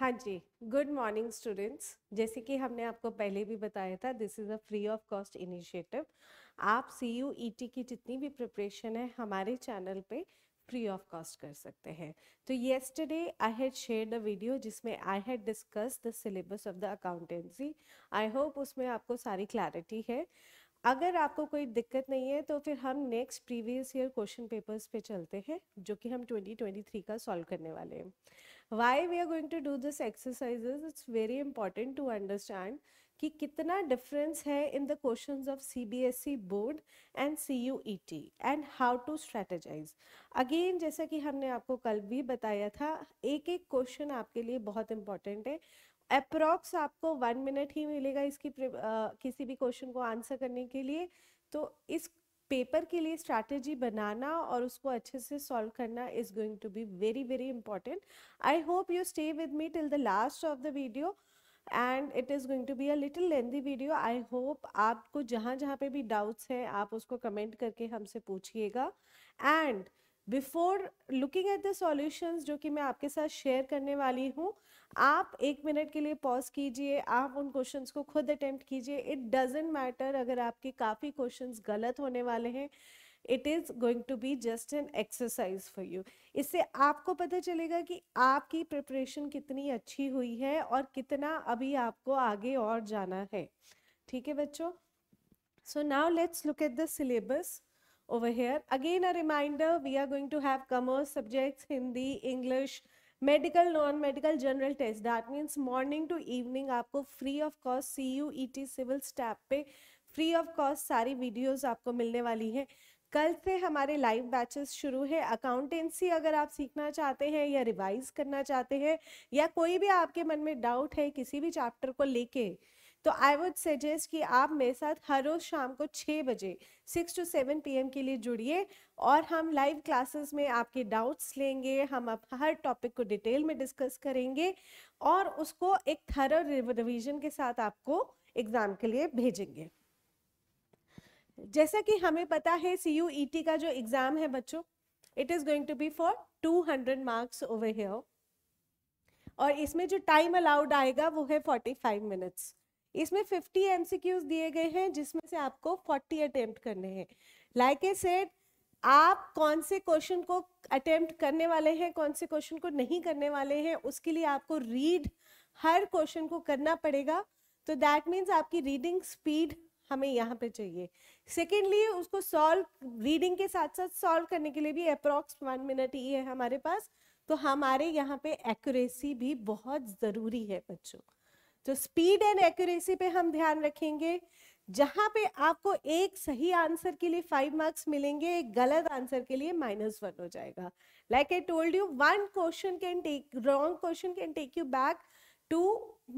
हाँ जी good morning students जैसे कि हमने आपको पहले भी बताया था this is a free of cost initiative आप सी यू ई टी की जितनी भी प्रिपरेशन है, हमारे चैनल पे फ्री ऑफ़ कॉस्ट कर सकते हैं। तो yesterday I had share the video जिसमें I had discuss the syllabus of the accountancy I hope उसमें आपको सारी क्लैरिटी है। अगर आपको कोई दिक्कत नहीं है तो फिर हम next previous year question papers पे चलते हैं, जो कि हम 2023 का सॉल्व करने वाले हैं। Why we are going to do this exercises it's very important to understand कि कितना डिफरेंस है in the questions of C B S E board and C U E T and how to strategize again जैसा कि हमने आपको कल भी बताया था एक एक क्वेश्चन आपके लिए बहुत इंपॉर्टेंट है। अप्रॉक्स आपको वन मिनट ही मिलेगा इसकी आ, किसी भी क्वेश्चन को आंसर करने के लिए। तो इस पेपर के लिए स्ट्रैटेजी बनाना और उसको अच्छे से सॉल्व करना is going to be very very important I hope you stay with me till the last of the video and it is going to be a little lengthy video I hope आपको जहाँ जहाँ पे भी doubts हैं, आप उसको comment करके हमसे पूछिएगा. And before looking at the solutions जो कि मैं आपके साथ शेयर करने वाली हूँ आप एक मिनट के लिए पॉज कीजिए आप उन क्वेश्चंस को खुद अटेम्प्ट कीजिए। इट डजेंट मैटर अगर आपके काफ़ी क्वेश्चंस गलत होने वाले हैं। It is going to be just an exercise for you इससे आपको पता चलेगा कि आपकी प्रिपरेशन कितनी अच्छी हुई है और कितना अभी आपको आगे और जाना है। ठीक है बच्चों? So now let's look at the syllabus over here. Again, a reminder, we are going to have commerce subjects, Hindi, English, medical non medical general test that means morning to evening आपको free of cost C U E T civil step पे free of cost सारी videos आपको मिलने वाली हैं। कल से हमारे लाइव बैचेस शुरू है। अकाउंटेंसी अगर आप सीखना चाहते हैं या रिवाइज करना चाहते हैं या कोई भी आपके मन में डाउट है किसी भी चैप्टर को लेके तो आई वुड सजेस्ट कि आप मेरे साथ हर रोज़ शाम को छः बजे सिक्स टू सेवन पी के लिए जुड़िए और हम लाइव क्लासेस में आपके डाउट्स लेंगे, हम आप हर टॉपिक को डिटेल में डिस्कस करेंगे और उसको एक थर रिविजन के साथ आपको एग्ज़ाम के लिए भेजेंगे। जैसा कि हमें पता है सी यू ई टी का जो एग्ज़ाम है बच्चों it is going to be for two hundred marks over here और इसमें जो टाइम अलाउड आएगा वो है फोर्टी फाइव मिनट्स इसमें 50 एमसीक्यूज दिए गए हैं, जिसमें से आपको 40 अटेम्प्ट करने हैं। लाइक ए सेड आप कौन से क्वेश्चन को अटेम्प्ट करने वाले हैं, कौन से क्वेश्चन को नहीं करने वाले हैं, उसके लिए आपको रीड हर क्वेश्चन को करना पड़ेगा। तो दैट मीन्स आपकी रीडिंग स्पीड हमें यहाँ पे चाहिए। सेकेंडली उसको सॉल्व रीडिंग के साथ साथ सॉल्व करने के लिए भी अप्रॉक्स वन मिनट ही है हमारे पास। तो हमारे यहाँ पे एक्यूरेसी भी बहुत ज़रूरी है बच्चों। तो स्पीड एंड एक्यूरेसी पे हम ध्यान रखेंगे, जहाँ पे आपको एक सही आंसर के लिए फाइव मार्क्स मिलेंगे, एक गलत आंसर के लिए माइनस वन हो जाएगा। Like I told you one question can take wrong question can take you back to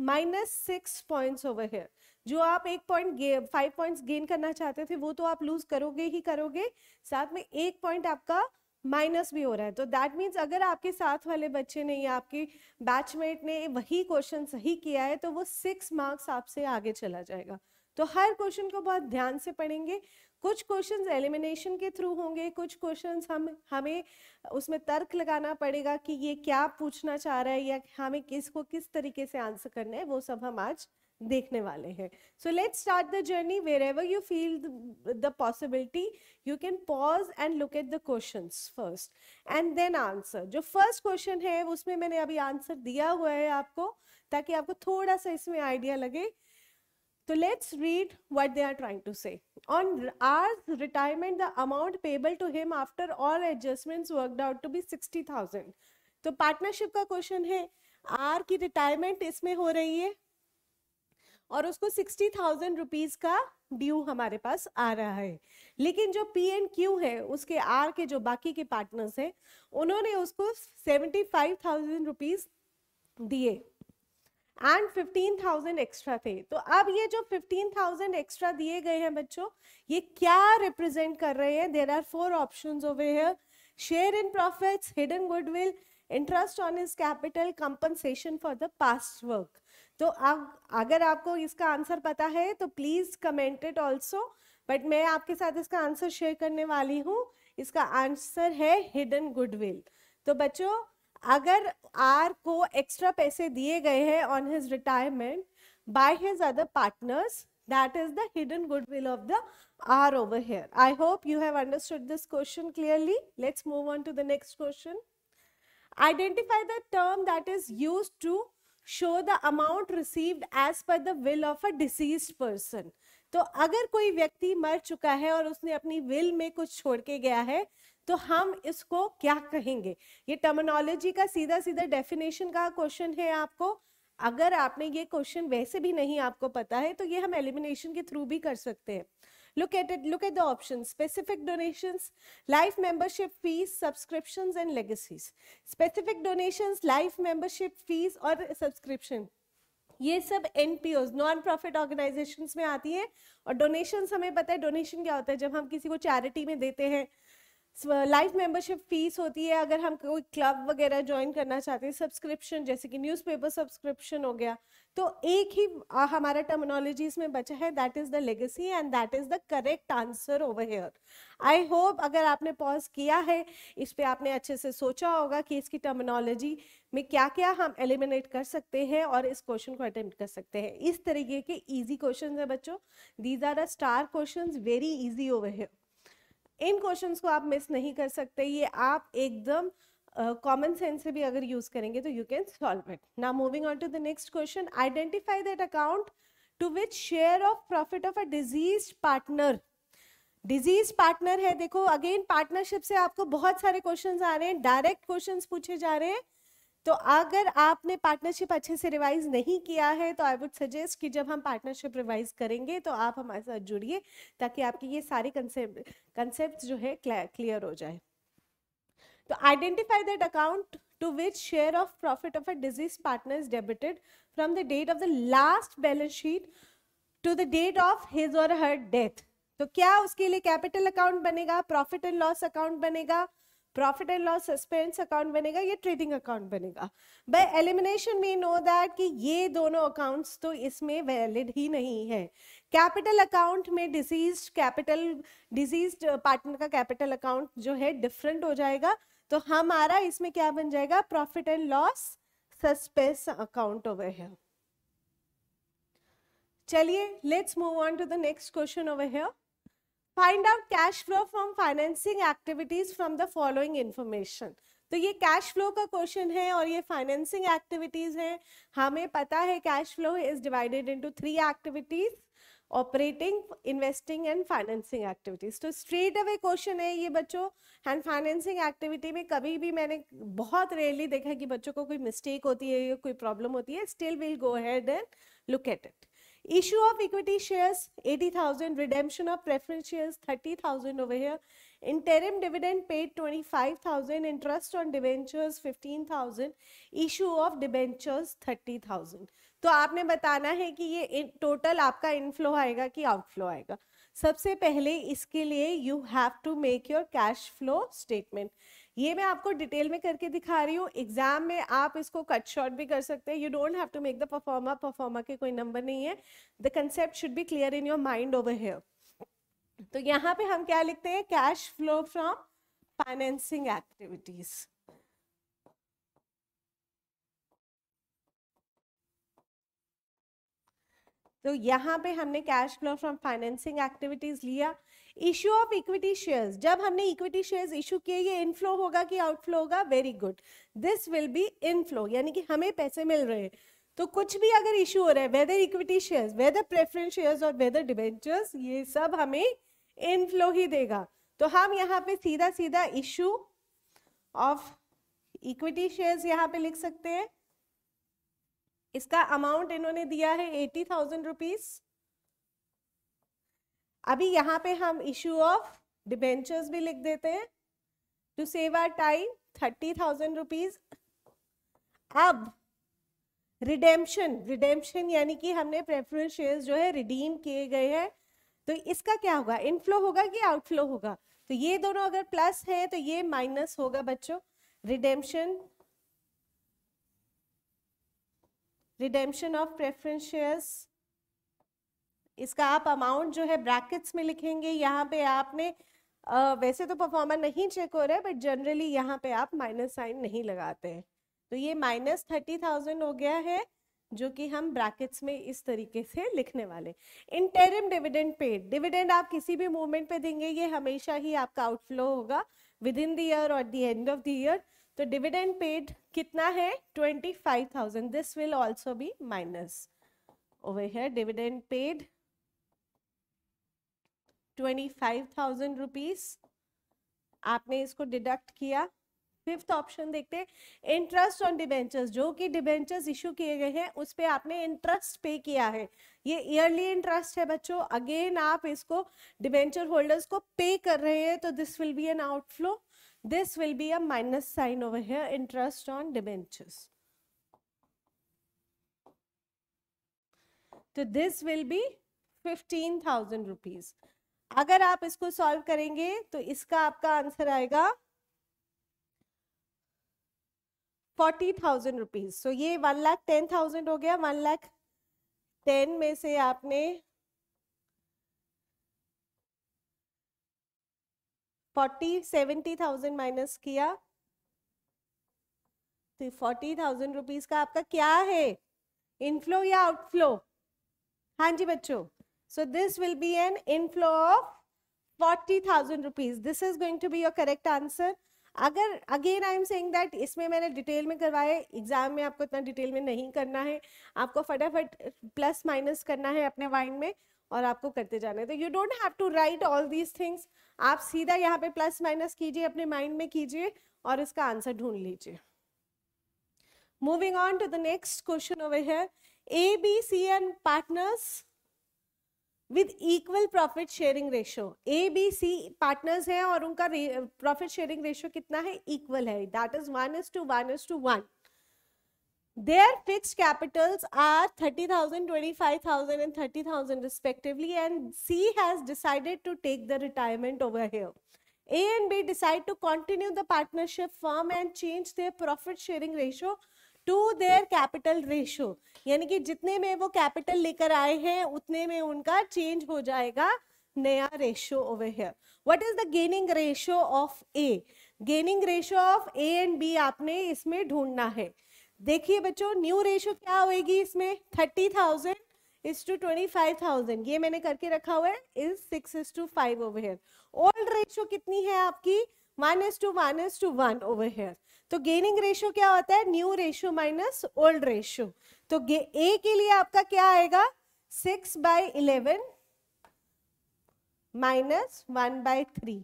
minus six points over here जो आप एक पॉइंट फाइव पॉइंट्स गेन करना चाहते थे, वो तो आप लूज करोगे ही करोगे, साथ में एक पॉइंट आपका माइनस भी हो रहा है। तो दैट मीन्स अगर आपके साथ वाले बच्चे ने या आपके बैचमेट ने वही क्वेश्चन सही किया है तो वो सिक्स मार्क्स आपसे आगे चला जाएगा। तो हर क्वेश्चन को बहुत ध्यान से पढ़ेंगे। कुछ क्वेश्चंस एलिमिनेशन के थ्रू होंगे, कुछ क्वेश्चंस हम, हमें उसमें तर्क लगाना पड़ेगा कि ये क्या पूछना चाह रहा है या हमें किसको किस तरीके से आंसर करना है, वो सब हम आज देखने वाले हैं so let's start the journey wherever you feel the possibility you can pause and look at the question first and then answer जो फ़र्स्ट क्वेश्चन है उसमें मैंने अभी आंसर दिया हुआ है आपको ताकि आपको थोड़ा सा इसमें आइडिया लगे तो let's read what they are trying to say. On R's retirement, the amount payable to him after all adjustments worked out to be 60,000. तो पार्टनरशिप का क्वेश्चन है आर की रिटायरमेंट इसमें हो रही है और उसको सिक्सटी थाउज़ेंड रुपीज़ का ड्यू हमारे पास आ रहा है। लेकिन जो पी एन क्यू है, उसके आर के जो बाकी के पार्टनर्स हैं, उन्होंने उसको सेवेंटी फाइव थाउज़ेंड रुपीज़ दिए एंड फिफ्टीन थाउज़ेंड एक्स्ट्रा थे। तो अब ये जो फिफ्टीन थाउज़ेंड एक्स्ट्रा दिए गए हैं बच्चों, ये क्या रिप्रेजेंट कर रहे हैं? There are four option share in profits hidden goodwill interest on is capital compensation for the past work तो अब अगर आपको इसका आंसर पता है तो please comment it also but मैं आपके साथ इसका आंसर शेयर करने वाली हूँ। इसका आंसर है हिडन गुडविल तो बच्चों, अगर आर को एक्स्ट्रा पैसे दिए गए हैं on his retirement by his other partners that is the hidden goodwill of the R over here I hope you have understood this question clearly let's move on to the next question identify the term that is use to show the amount received as per the will of a deceased person. तो अगर कोई व्यक्ति मर चुका है और उसने अपनी विल में कुछ छोड़ के गया है तो हम इसको क्या कहेंगे? ये टर्मिनोलॉजी का सीधा सीधा डेफिनेशन का क्वेश्चन है आपको। अगर आपने ये क्वेश्चन वैसे भी नहीं आपको पता है तो ये हम एलिमिनेशन के थ्रू भी कर सकते हैं। Look at it look at the options specific donations life membership fees subscriptions and legacies specific donations life membership fees और subscription ये सब एनपीओ नॉन प्रॉफिट ऑर्गेनाइजेशन में आती है और डोनेशन हमें पता है डोनेशन क्या होता है जब हम किसी को चैरिटी में देते हैं लाइफ मेंबरशिप फ़ीस होती है, अगर हम कोई क्लब वगैरह ज्वाइन करना चाहते हैं सब्सक्रिप्शन जैसे कि न्यूज़पेपर सब्सक्रिप्शन हो गया तो एक ही हमारा टर्मिनोलॉजी इसमें बचा है that is the legacy and that is the correct answer over here I hope अगर आपने पॉज किया है, इस पर आपने अच्छे से सोचा होगा कि इसकी टर्मिनोलॉजी में क्या क्या हम एलिमिनेट कर सकते हैं और इस क्वेश्चन को अटेम्प्ट कर सकते हैं। इस तरीके के इजी क्वेश्चन है बच्चों। These are a star question very easy over here in questions को आप मिस नहीं कर सकते ये आप एकदम कॉमन uh, सेंस से भी अगर यूज़ करेंगे तो you can solve it now moving on to the next question identify that account to which share of profit of a deceased partner deceased partner है देखो अगेन पार्टनरशिप से आपको बहुत सारे क्वेश्चंस आ रहे हैं डायरेक्ट क्वेश्चंस पूछे जा रहे हैं तो अगर आपने पार्टनरशिप अच्छे से रिवाइज नहीं किया है तो आई वुड सजेस्ट कि जब हम पार्टनरशिप रिवाइज करेंगे तो आप हमारे साथ जुड़िए, ताकि आपकी ये सारे कंसेप्ट कंसेप्ट जो है क्लियर हो जाए। तो identify that account to which share of profit of a deceased partner is debited from the date of the last balance sheet to the date of his और हर डेथ तो क्या उसके लिए कैपिटल अकाउंट बनेगा profit and loss account बनेगा profit and loss suspense account बनेगा या trading account बनेगा? By elimination we know that कि ये दोनों अकाउंट्स तो इसमें वैलिड ही नहीं है। कैपिटल अकाउंट में डिज़ीज़ कैपिटल डिज़ीज़ पार्टनर का कैपिटल अकाउंट जो है डिफरेंट हो जाएगा। तो हमारा इसमें क्या बन जाएगा? Profit and loss suspense account over है चलिए let's move on to the next question over here find out cash flow from financing activities from the following information तो ये कैश फ्लो का क्वेश्चन है और ये फाइनेंसिंग एक्टिविटीज़ है। हमें पता है cash flow is divided into three activities operating investing and financing activities तो स्ट्रेट अवे क्वेश्चन है ये बच्चों। एंड फाइनेंसिंग एक्टिविटी में कभी भी मैंने बहुत रेयरली देखा है कि बच्चों को कोई मिस्टेक होती है या कोई प्रॉब्लम होती है। Still will go ahead and look at it issue of equity shares 80000 redemption of preference shares 30000 over here interim dividend paid 25000 interest on debentures 15000 issue of debentures 30000 तो आपने बताना है कि ये टोटल आपका इनफ्लो आएगा कि आउटफ्लो आएगा सबसे पहले इसके लिए you have to make your cash flow statement ये मैं आपको डिटेल में करके दिखा रही हूँ। एग्ज़ाम में आप इसको कट शॉर्ट भी कर सकते हैं। You don't have to make the proforma proforma के कोई नंबर नहीं है। The concept should be clear in your mind over here तो यहाँ पे हम क्या लिखते हैं? Cash flow from financing activities तो यहाँ पे हमने cash flow from financing activities लिया। इश्यू ऑफ़ इक्विटी शेयर्स जब हमने इक्विटी शेयर्स इशू किए, ये इनफ्लो होगा कि आउटफ्लो होगा? Very good this will be inflow यानी कि हमें पैसे मिल रहे हैं। तो कुछ भी अगर इशू हो रहा है whether equity shares whether preference shares और वेदर डिबेंचर्स ये सब हमें इनफ्लो ही देगा। तो हम यहाँ पे सीधा सीधा इशू ऑफ़ इक्विटी शेयर्स यहाँ पे लिख सकते हैं। इसका अमाउंट इन्होंने दिया है एटी थाउज़ेंड रुपीज़ अभी यहाँ पे हम इशू ऑफ़ डिबेंचर्स भी लिख देते हैं। To save our time thirty thousand rupees अब रिडेम्पशन रिडेम्पशन यानी कि हमने प्रेफरेंस शेयर्स जो है रिडीम किए गए हैं। तो इसका क्या होगा? इनफ्लो होगा कि आउटफ्लो होगा? तो ये दोनों अगर प्लस है तो ये माइनस होगा बच्चों। Redemption redemption of preference shares इसका आप अमाउंट जो है ब्रैकेट्स में लिखेंगे यहाँ पे आपने आ, वैसे तो परफॉर्मर नहीं चेक हो रहा है बट जनरली यहाँ पे आप माइनस साइन नहीं लगाते हैं। तो ये माइनस थर्टी थाउज़ेंड हो गया है जो कि हम ब्रैकेट्स में इस तरीके से लिखने वाले इंटरिम डिविडेंड पेड डिविडेंड आप किसी भी मूवमेंट पे देंगे ये हमेशा ही आपका आउटफ्लो होगा विद इन द ईयर और the end of the year तो डिविडेंड पेड कितना है? Twenty five thousand this will also be minus over here dividend paid twenty five thousand rupees आपने इसको डिडक्ट किया। फिफ्थ ऑप्शन देखते हैं। इंटरेस्ट ऑन डिबेंचर्स जो कि डिबेंचर्स इशू किए गए हैं, उस पर आपने इंटरेस्ट पे किया है। ये ईयरली इंटरेस्ट है बच्चों। अगेन आप इसको डिबेंचर होल्डर्स को पे कर रहे हैं तो this will be an outflow this will be a minus sign over here interest on debentures तो this will be fifteen thousand rupees अगर आप इसको सॉल्व करेंगे तो इसका आपका आंसर आएगा फोर्टी थाउज़ेंड रुपीज़। सो ये वन लाख टेन थाउज़ेंड हो गया। वन लाख टेन में से आपने फोर्टी सेवेंटी थाउज़ेंड माइनस किया। तो फोर्टी थाउज़ेंड रुपीज़ का आपका क्या है? इनफ्लो या आउटफ्लो? हाँ जी बच्चों। This will be an inflow of forty thousand rupees this is going to be your correct answer अगर again I am saying that इसमें मैंने डिटेल में करवाए एग्ज़ाम में आपको इतना डिटेल में नहीं करना है। आपको फटाफट प्लस माइनस करना है अपने माइंड में और आपको करते जाना है। तो you don't have to write all these things आप सीधा यहाँ पे प्लस माइनस कीजिए, अपने माइंड में कीजिए और इसका आंसर ढूंढ लीजिए। Moving on to the next question over here A B C and partners with equal profit sharing ratio A B C partners हैं और उनका प्रॉफिट शेयरिंग रेशियो कितना है इक्वल है that is one is to one is to one their fixed capitals are 30000 25000 and 30000 respectively and c has decided to take the retirement over here a and b decide to continue the partnership firm and change their profit sharing ratio to their capital ratio यानी कि जितने में वो capital लेकर आए हैं, उतने में उनका चेंज हो जाएगा नया ratio over here what is the gaining ratio of A gaining ratio of A and B आपने इसमें ढूंढना है। देखिए बच्चों न्यू रेशियो क्या होगी इसमें? Thirty thousand is to twenty five thousand ये मैंने करके रखा हुआ है is six is to five over here old ratio कितनी है आपकी? One is to one is to one over here तो गेनिंग रेशियो क्या होता है? New ratio minus old ratio तो ए के लिए आपका क्या आएगा? Six by eleven minus one by three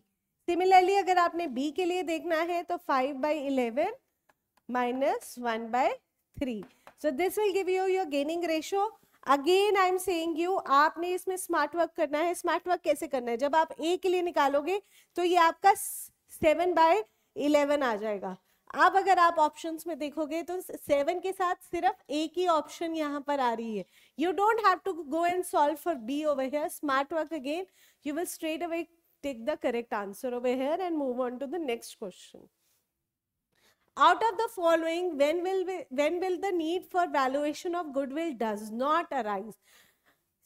similarly अगर आपने बी के लिए देखना है तो five by eleven minus one by three so this will give you your gaining ratio again I am saying you आपने इसमें स्मार्ट वर्क करना है। स्मार्ट वर्क कैसे करना है? जब आप ए के लिए निकालोगे तो ये आपका सेवन बाय इलेवन आ जाएगा। अब अगर आप ऑप्शन में देखोगे तो सेवन के साथ सिर्फ़ एक ही ऑप्शन यहाँ पर आ रही है। You don't have to go and solve for B over here smart work again you will straight away take the correct answer over here and move on to the next question out of the following when will when will the need for valuation of goodwill does not arise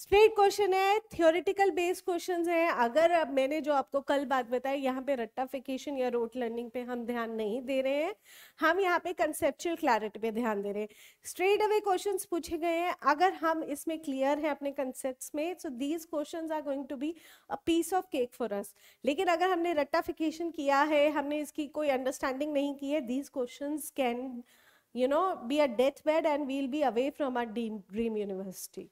straight question है, theoretical based question है। अगर अब मैंने जो आपको कल बात बताई, यहाँ पे रट्टाफिकेशन या रोट लर्निंग पे हम ध्यान नहीं दे रहे हैं। हम यहाँ पे कंसेप्चुअल क्लैरिटी पे ध्यान दे रहे हैं। स्ट्रेट अवे क्वेश्चन पूछे गए हैं। अगर हम इसमें क्लियर है अपने कंसेप्ट में so these questions are going to be a piece of cake for us लेकिन अगर हमने रट्टाफिकेशन किया है, हमने इसकी कोई अंडरस्टैंडिंग नहीं की है these questions can you know, be a deathbed and we'll be away from our dream university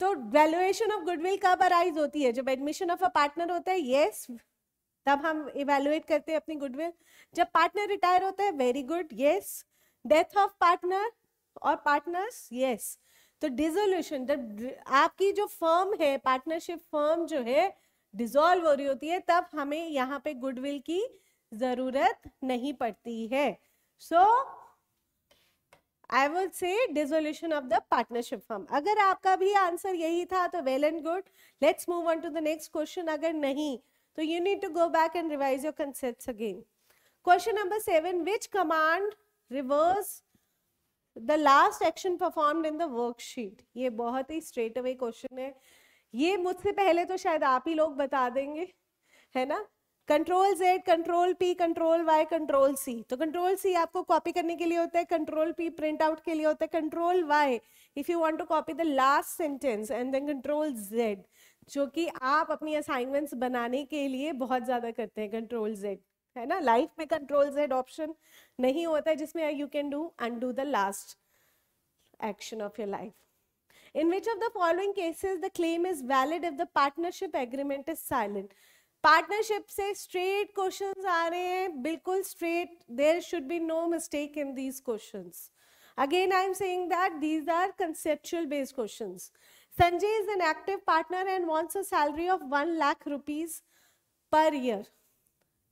तो वैल्यूएशन ऑफ़ गुडविल कब अराइज होती है? जब एडमिशन ऑफ़ अ पार्टनर होता है यस yes, तब हम इवेलुएट करते हैं अपनी गुडविल जब पार्टनर रिटायर होता है very good yes death of partner और पार्टनर्स यस तो डिजोल्यूशन जब आपकी जो फर्म है पार्टनरशिप फर्म जो है डिजोल्व हो रही होती है तब हमें यहाँ पे गुडविल की ज़रूरत नहीं पड़ती है। So so, I would say dissolution of the partnership firm अगर आपका भी आंसर यही था तो well and good let's move on to the next question अगर नहीं तो you need to go back and revise your concept again question number seven which command reverse the last action performed in the worksheet ये बहुत ही straight away question है. ये मुझसे पहले तो शायद आप ही लोग बता देंगे, है ना? Control Z control P control Y control C तो कंट्रोल सी आपको कॉपी करने के लिए होता है कंट्रोल पी प्रिंट आउट के लिए होता है control Y if you want to copy the last sentence and then control Z जो कि आप अपनी असाइनमेंट्स बनाने के लिए बहुत ज़्यादा करते हैं कंट्रोल जेड है ना? लाइफ में कंट्रोल जेड ऑप्शन नहीं होता है जिसमें you can do do the last action of your life In which of the following cases the claim is valid if the partnership agreement is silent? Partnership से straight questions आ रहे हैं। बिल्कुल straight there should be no mistake in these questions again I am saying that these are conceptual based questions Sanjay is an active partner and wants a salary of one lakh rupees per year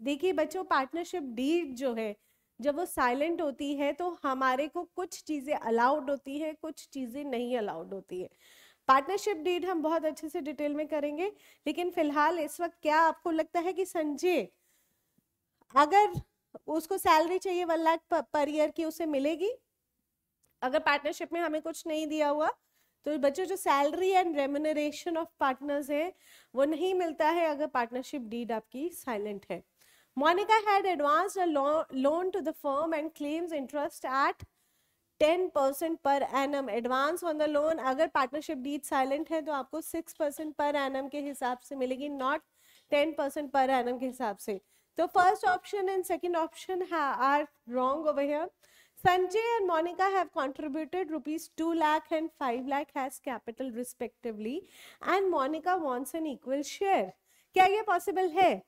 देखिए बच्चों partnership deed जो है, जब वो silent होती है तो हमारे को कुछ चीज़ें अलाउड होती है, कुछ चीज़ें नहीं अलाउड होती है। पार्टनरशिप डीड हम बहुत अच्छे से डिटेल में करेंगे, लेकिन फ़िलहाल इस वक्त क्या आपको लगता है कि संजय, अगर उसको सैलरी चाहिए वन लाख पर ईयर की उसे मिलेगी? अगर पार्टनरशिप में हमें कुछ नहीं दिया हुआ तो बच्चों, जो salary and remuneration of partners है, वो नहीं मिलता है अगर पार्टनरशिप डीड आपकी साइलेंट है। advanced a lo loan to the firm and claims interest at ten percent per annum advance on the loan अगर पार्टनरशिप डीट साइलेंट है तो आपको six percent per annum के हिसाब से मिलेगी not ten percent per annum के हिसाब से। तो first option and second option Sanjay and Monica have contributed rupees two lakh and five lakh has capital respectively and Monica wants an equal share क्या ये पॉसिबल है?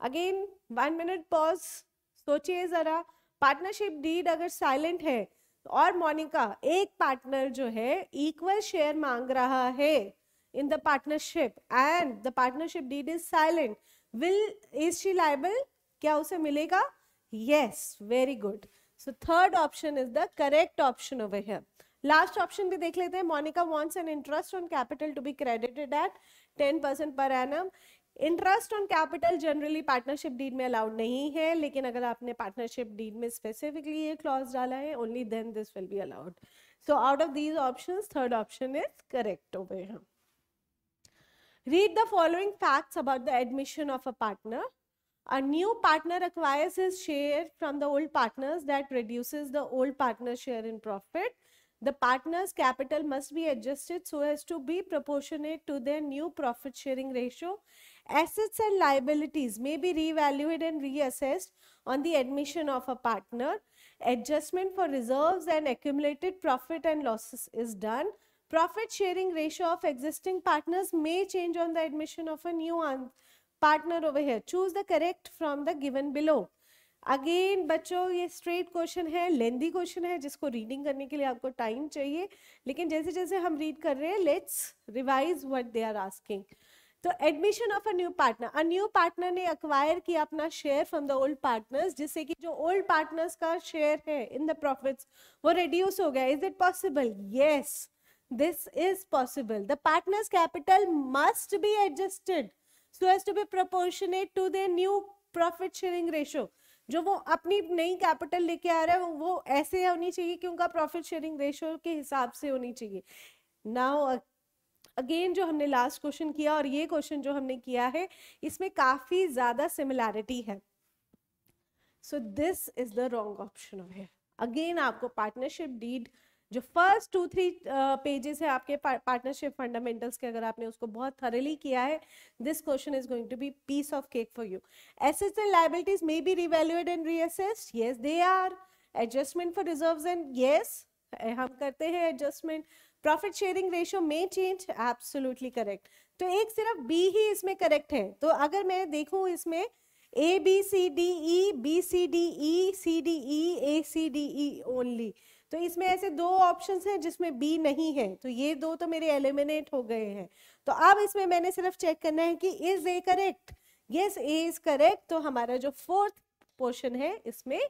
Again one minute pause सोचिए जरा। Partnership deed अगर silent है और Monica, एक partner जो है इक्वल शेयर मांग रहा है in the partnership and the partnership deed is silent will is she liable क्या उसे मिलेगा? Yes very good so third option is the correct option over here last option भी देख लेते हैं। Monica wants an interest on capital to be credited at ten percent per annum interest on capital generally partnership deed में allowed नहीं है लेकिन अगर आपने पार्टनरशिप डीड में स्पेसिफिकली ये क्लॉज डाला है only then this will be allowed so out of these options third option is correct over here read the following facts about the admission of a partner a new partner acquires his share from the old partners that reduces the old partner share in profit the partner's capital must be adjusted so as to be proportionate to their new profit sharing ratio Assets and liabilities may be revalued and reassessed on the admission of a partner. Adjustment for reserves and accumulated profit and losses is done. Profit sharing ratio of existing partners may change on the admission of a new partner over here. Choose the correct from the given below. Again बच्चों ये straight question है lengthy question है जिसको reading करने के लिए आपको time चाहिए लेकिन जैसे जैसे हम रीड कर रहे हैं let's revise what they are asking तो admission of a new partner a new partner ने अक्वायर किया अपना share from the old partners जिससे कि जो ओल्ड पार्टनर्स का शेयर है इन द प्रॉफिट्स वो रिड्यूस हो गया. Is it possible yes this is possible. The partners capital must be adjusted so as to be proportionate to their new profit sharing ratio. जो वो अपनी नई capital लेके आ रहा है, वो ऐसे होनी चाहिए कि उनका प्रॉफिट शेयरिंग रेशियो के हिसाब से होनी चाहिए. नाउ अगेन जो हमने लास्ट क्वेश्चन किया और ये क्वेश्चन जो हमने किया है, इसमें काफ़ी ज़्यादा सिमिलैरिटी है। So this is the wrong option of again आपको पार्टनरशिप डीड जो फ़र्स्ट टू थ्री पेजेस है आपके पार्टनरशिप फंडामेंटल्स के, अगर आपने उसको बहुत थरली किया है this question is going to be piece of cake for you assets and liabilities may be revalued and reassessed yes they are adjustment for reserves and yes हम करते हैं एडजस्टमेंट प्रॉफिट शेयरिंग रेशियो में change absolutely correct तो एक सिर्फ़ B ही इसमें correct है। तो अगर मैं देखूँ इसमें A B C D E B C D E C D E A C D E only तो इसमें ऐसे दो ऑप्शंस हैं जिसमें बी नहीं है। तो ये दो तो मेरे एलिमिनेट हो गए हैं। तो अब इसमें मैंने सिर्फ़ चेक करना है कि is A correct yes A is correct तो हमारा जो फोर्थ पोर्शन है, इसमें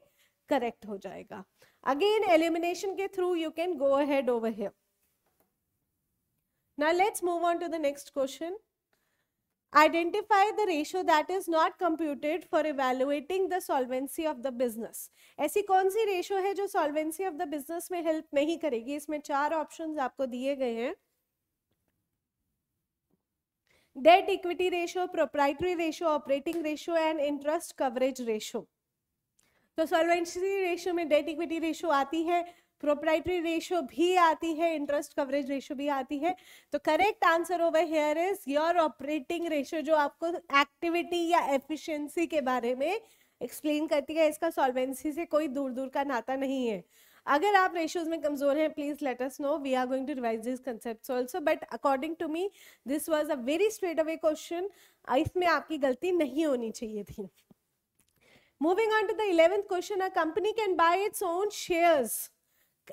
करेक्ट हो जाएगा। अगेन एलिमिनेशन के through you can go ahead over here Now let's move on to the next question. Identify the ratio that is not computed for evaluating the solvency of the business. ऐसी कौन सी ratio है जो solvency of the business में help नहीं करेगी इसमें चार ऑप्शंस आपको दिए गए हैं debt equity ratio proprietary ratio operating ratio and interest coverage ratio तो सॉल्वेंसी रेशियो में डेट इक्विटी रेशियो आती है प्रोप्राइटरी रेशियो भी आती है इंटरेस्ट कवरेज रेशियो भी आती है। तो correct answer over here is your operating ratio जो आपको एक्टिविटी या एफिशिएंसी के बारे में एक्सप्लेन करती है, इसका सॉल्वेंसी से कोई दूर दूर का नाता नहीं है। अगर आप रेशियोज में कमज़ोर हैं please let us know we are going to revise this concept also but according to me this was a very straight away question इसमें आपकी गलती नहीं होनी चाहिए थी। Moving on to the eleventh question company can buy its own shares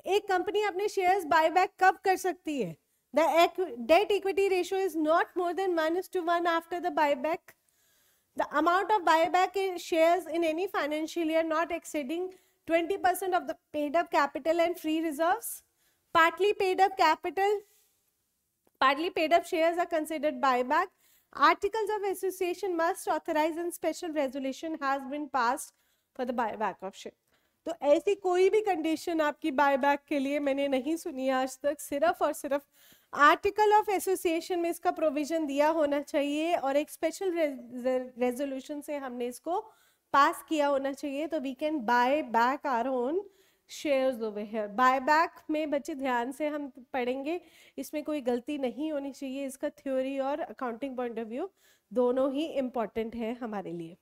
एक company अपने shares buyback कब कर सकती है? The debt equity ratio is not more than one two one after the buyback the amount of buyback shares in any financial year not exceeding 20% percent of the paid up capital and free reserve partly paid up capital partly paid up shares are considered buyback articles of association must authorize and special resolution has been passed for the buyback of shares तो ऐसी कोई भी condition आपकी buyback के लिए मैंने नहीं सुनी आज तक, सिर्फ़ और सिर्फ़ आर्टिकल ऑफ़ एसोसिएशन में इसका प्रोविज़न दिया होना चाहिए और एक स्पेशल रेजोल्यूशन से हमने इसको पास किया होना चाहिए तो we can buy back our own shares over here buy back में बच्चे ध्यान से हम पढ़ेंगे, इसमें कोई गलती नहीं होनी चाहिए, इसका थ्योरी और अकाउंटिंग पॉइंट ऑफ़ व्यू दोनों ही इंपॉर्टेंट है हमारे लिए।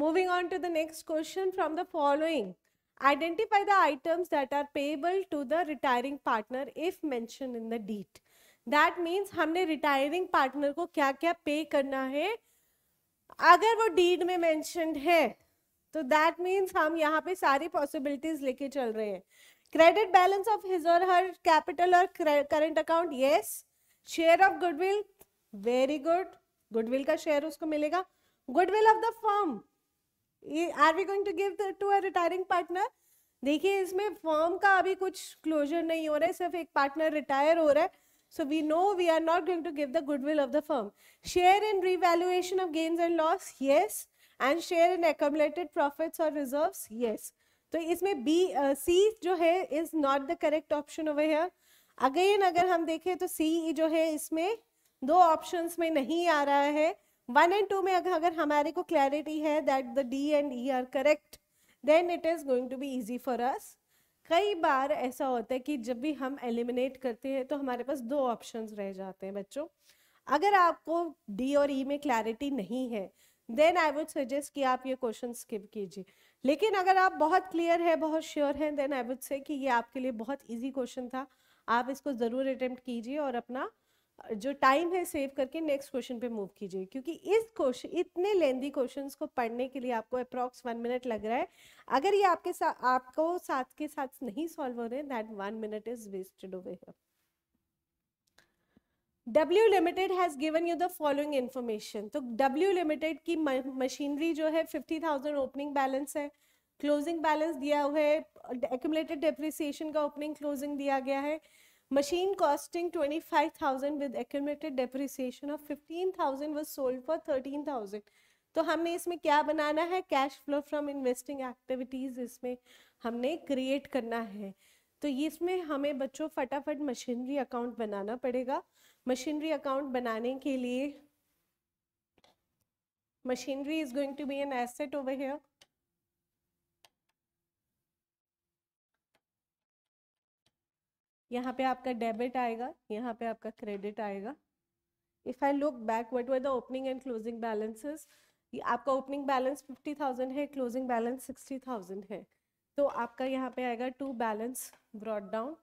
Moving on to the next question from the following identify the items that are payable to the retiring partner if mentioned in the deed. That means हमने retiring partner को क्या क्या पे करना है? अगर वो डीड में मेंशनड है तो दैट मीन्स हम यहाँ पे सारी पॉसिबिलिटीज लेके चल रहे हैं। क्रेडिट बैलेंस ऑफ़ हिज और हर कैपिटल और current account yes share of goodwill very good goodwill का शेयर उसको मिलेगा। Goodwill of the firm are we going to give to a retiring partner देखिए इसमें फॉर्म का अभी कुछ क्लोजर नहीं हो रहा है सिर्फ़ एक पार्टनर रिटायर हो रहा है। So we know we are not going to give the goodwill of the firm share in revaluation of gains and loss yes and share in accumulated profits और रिज़र्व येस तो इसमें B C uh, जो है is not the correct option over here again अगर हम देखें तो सी जो है इसमें दो ऑप्शंस में नहीं आ रहा है। वन एंड टू में अगर हमारे को क्लैरिटी है that the D and E are correct then it is going to be easy for us कई बार ऐसा होता है कि जब भी हम एलिमिनेट करते हैं तो हमारे पास दो ऑप्शंस रह जाते हैं बच्चों। अगर आपको डी और ई e में क्लैरिटी नहीं है देन आई वुड सजेस्ट कि आप ये क्वेश्चन स्किप कीजिए। लेकिन अगर आप बहुत क्लियर है, बहुत श्योर हैं देन आई वुड से कि ये आपके लिए बहुत इजी क्वेश्चन था। आप इसको ज़रूर अटेम्प्ट कीजिए और अपना जो टाइम है सेव करके नेक्स्ट क्वेश्चन पे मूव कीजिए। क्योंकि इस क्वेश्चन इतने लेंदी क्वेश्चंस को पढ़ने के लिए आपको अप्रॉक्स वन मिनट लग रहा है। अगर ये आपके साथ आपको साथ के साथ नहीं सॉल्व हो रहे that one minute is wasted over here W limited has given you the following information तो W लिमिटेड की मशीनरी जो है 50,000 ओपनिंग बैलेंस है। क्लोजिंग बैलेंस दिया हुआ है। एक्यूमुलेटेड डेप्रिसिएशन का ओपनिंग क्लोजिंग दिया गया है। Machine costing 25,000 with accumulated depreciation of 15,000 was sold for 13,000. तो हमने इसमें क्या बनाना है? Cash flow from investing activities इसमें हमने क्रिएट करना है। तो इसमें हमें बच्चों फटाफट मशीनरी अकाउंट बनाना पड़ेगा। मशीनरी अकाउंट बनाने के लिए machinery is going to be an asset over here यहाँ पे आपका डेबिट आएगा, यहाँ पे आपका क्रेडिट आएगा। If I look back what were the opening and closing balances आपका ओपनिंग बैलेंस फिफ्टी थाउज़ेंड है क्लोजिंग बैलेंस सिक्सटी थाउज़ेंड है। तो आपका यहाँ पे आएगा to balance brought down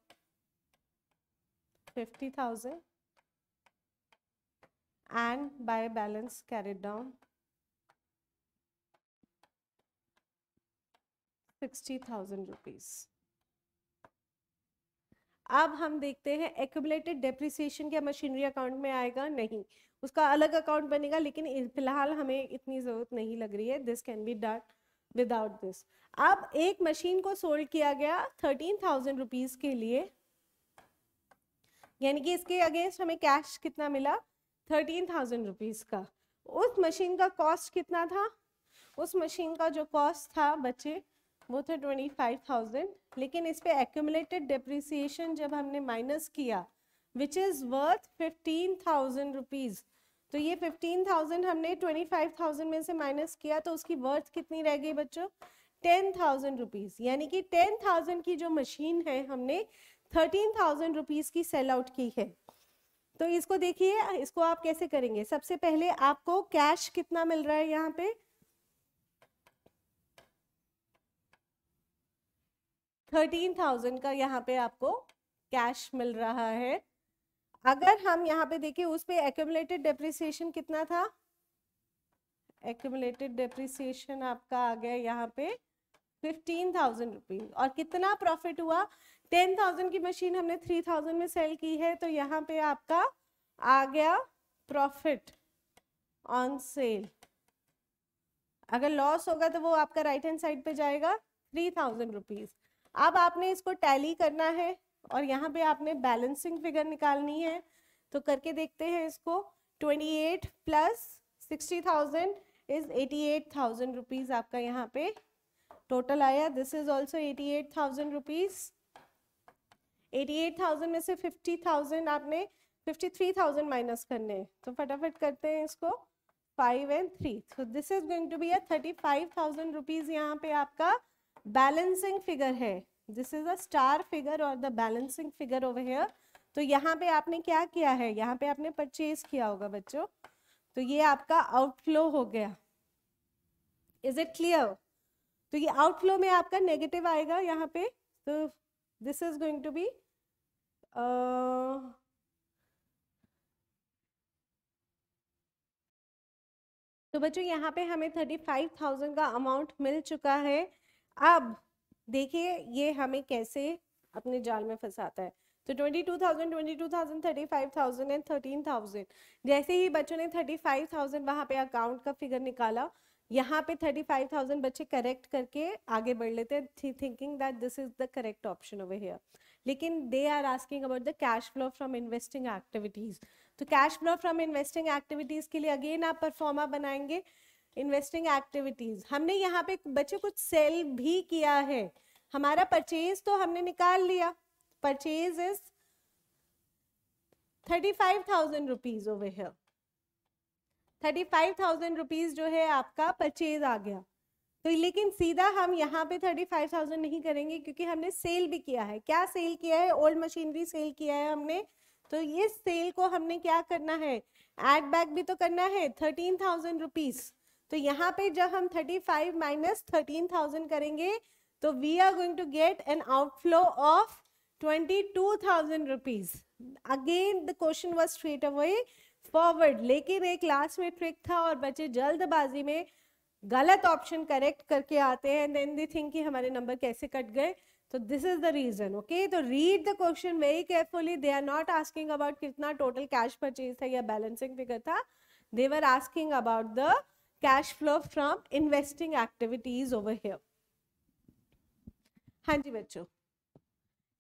fifty thousand and by balance carried down sixty thousand rupees अब हम देखते हैं एक्यूमुलेटेड डेप्रिसिएशन क्या मशीनरी अकाउंट में आएगा? नहीं। उसका अलग अकाउंट बनेगा, लेकिन फ़िलहाल हमें इतनी ज़रूरत नहीं लग रही है। This can be done without this अब एक मशीन को सोल्ड किया गया थर्टीन थाउज़ेंड रुपीज़ के लिए। यानी कि इसके अगेंस्ट हमें कैश कितना मिला? थर्टीन थाउज़ेंड रुपीज़ का। उस मशीन का कॉस्ट कितना था? उस मशीन का जो कॉस्ट था, बच्चे वो थे ट्वेंटी फाइव थाउज़ेंड लेकिन इस पर एक्यूमुलेटेड डिप्रिसिएशन जब हमने माइनस किया which is worth fifteen thousand rupees तो ये फिफ्टीन थाउज़ेंड हमने ट्वेंटी फाइव थाउज़ेंड में से माइनस किया तो उसकी वर्थ कितनी रह गई बच्चों? टेन थाउज़ेंड रुपीज़ यानी कि टेन थाउज़ेंड की जो मशीन है हमने थर्टीन थाउज़ेंड रुपीज़ की सेल आउट की है. तो इसको देखिए, इसको आप कैसे करेंगे? सबसे पहले आपको कैश कितना मिल रहा है यहाँ पे? थर्टीन थाउज़ेंड का यहाँ पे आपको कैश मिल रहा है। अगर हम यहाँ पे देखें उस पर एक्यूमुलेटेड डेप्रिसिएशन कितना था? एक्यूमुलेटेड डेप्रिसिएशन आपका आ गया यहाँ पे फिफ्टीन थाउज़ेंड रुपीज़ और कितना प्रॉफिट हुआ? टेन थाउज़ेंड की मशीन हमने थ्री थाउज़ेंड में सेल की है तो यहाँ पे आपका आ गया प्रॉफिट ऑन सेल अगर लॉस होगा तो वो आपका राइट हैंड साइड पे जाएगा थ्री थाउज़ेंड रुपीज़ अब आपने इसको टैली करना है और यहाँ पे आपने बैलेंसिंग फिगर निकालनी है। तो करके देखते हैं इसको। 28 plus sixty thousand is eighty eight thousand rupees आपका यहाँ पे। टोटल आया। This is also eighty eight thousand rupees eighty eight thousand में से फिफ्टी थाउज़ेंड आपने फिफ्टी थ्री थाउज़ेंड माइनस करने तो फटाफट करते हैं इसको। फाइव एंड थ्री तो this is going to be a thirty five thousand rupees यहाँ पे आपका बैलेंसिंग फिगर है. This is a star figure और the balancing figure over here तो यहाँ पे आपने क्या किया है? यहाँ पे आपने परचेज किया होगा बच्चों. तो ये आपका आउटफ्लो हो गया. इज़ इट क्लियर तो ये आउटफ्लो में आपका नेगेटिव आएगा यहाँ पे. तो this is going to be तो बच्चों यहाँ पे हमें थर्टी फाइव थाउज़ेंड का अमाउंट मिल चुका है. अब देखिए ये हमें कैसे अपने जाल में फंसाता है। तो twenty two thousand twenty two thousand thirty five thousand and thirteen thousand जैसे ही बच्चों ने थर्टी फाइव थाउज़ेंड वहाँ पे अकाउंट का फिगर निकाला, यहाँ पे थर्टी फाइव थाउज़ेंड बच्चे करेक्ट करके आगे बढ़ लेते हैं thinking that this is the correct option over here लेकिन they are asking about the cash flow from investing activities तो cash flow from investing activities के लिए अगेन आप परफॉर्मा बनाएँगे इन्वेस्टिंग एक्टिविटीज़ हमने यहाँ पे बच्चे कुछ सेल भी किया है। हमारा परचेज तो हमने निकाल लिया। Purchase is thirty five thousand rupees over thirty five thousand rupees जो है आपका परचेज आ गया। तो लेकिन सीधा हम यहाँ पे थर्टी फाइव थाउज़ेंड नहीं करेंगे क्योंकि हमने सेल भी किया है। क्या सेल किया है? ओल्ड मशीनरी सेल किया है हमने। तो ये सेल को हमने क्या करना है? एड बैक भी तो करना है। थर्टीन थाउज़ेंड रुपीज़ तो यहाँ पे जब हम 35 माइनस थर्टीन करेंगे तो we are going to get an outflow of twenty two thousand rupees again the question was straight away forward लेकिन एक लास्ट में ट्रिक था और बच्चे जल्दबाजी में गलत ऑप्शन करेक्ट करके आते हैं देन दे थिंक कि हमारे नंबर कैसे कट गए? तो this is the reason okay तो read the question very carefully they are not asking about कितना टोटल कैश परचेज था या बैलेंसिंग फिगर था. They were asking about the cash flow from investing activities over here. हाँ जी बच्चों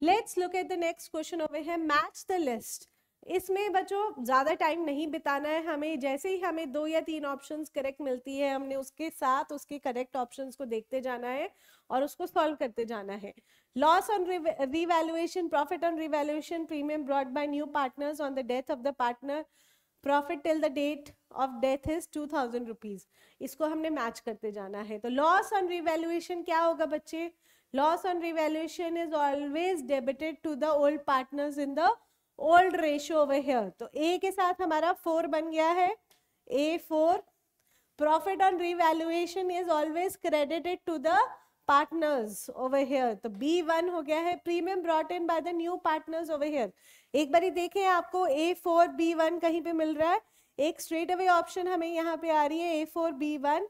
let's look at the next question over है match the list इसमें बच्चों, ज़्यादा टाइम नहीं बिताना है हमें। जैसे ही हमें दो या तीन ऑप्शंस करेक्ट मिलती है, हमने उसके साथ उसके करेक्ट ऑप्शंस को देखते जाना है और उसको सॉल्व करते जाना है। Loss on revaluation profit on revaluation premium brought by new partners on the death of the partner profit till the date of death is two thousand rupees इसको हमने मैच करते जाना है। तो लॉस ऑन रिवैल्यूएशन क्या होगा बच्चे? Loss on revaluation is always debited to the old partners in the old ratio over here तो ए के साथ हमारा फोर बन गया है। A four profit on revaluation is always credited to the partners over here तो B one हो गया है। Premium brought in by the new partners over here एक बारी देखें, आपको ए फोर बी वन कहीं पे मिल रहा है। एक स्ट्रेट अवे ऑप्शन हमें यहाँ पे आ रही है ए फोर बी वन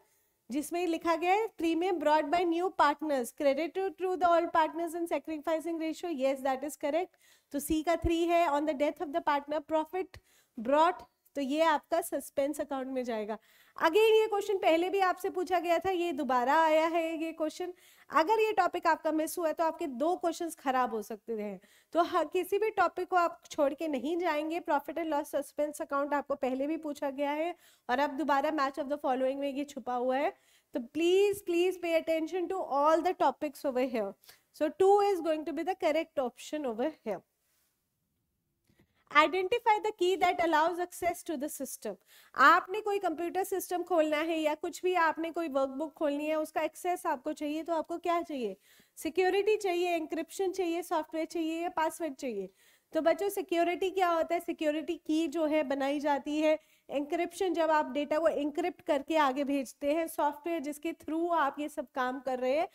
जिसमें लिखा गया है premium brought by new partners credit to the all partners in sacrificing ratio yes that is correct तो सी का थ्री है on the death of the partner profit brought तो ये आपका सस्पेंस अकाउंट में जाएगा। अगेन ये क्वेश्चन पहले भी आपसे पूछा गया था, ये दोबारा आया है ये क्वेश्चन अगर ये टॉपिक आपका मिस हुआ है तो आपके दो क्वेश्चंस खराब हो सकते हैं। तो हाँ किसी भी टॉपिक को आप छोड़ के नहीं जाएँगे। Profit and loss suspense account आपको पहले भी पूछा गया है और अब दोबारा मैच ऑफ़ द फॉलोइंग में ये छुपा हुआ है। तो please please pay attention to all the topics over here so two is going to be the correct option over here identify the key that allows access to the system. आपने कोई computer system खोलना है या कुछ भी आपने कोई workbook खोलनी है, उसका एक्सेस आपको चाहिए तो आपको क्या चाहिए? सिक्योरिटी चाहिए इंक्रिप्शन चाहिए सॉफ्टवेयर चाहिए या पासवर्ड चाहिए? तो बच्चों सिक्योरिटी क्या होता है? सिक्योरिटी की जो है बनाई जाती है। इंक्रिप्शन जब आप डेटा को इंक्रिप्ट करके आगे भेजते हैं सॉफ्टवेयर जिसके थ्रू आप ये सब काम कर रहे हैं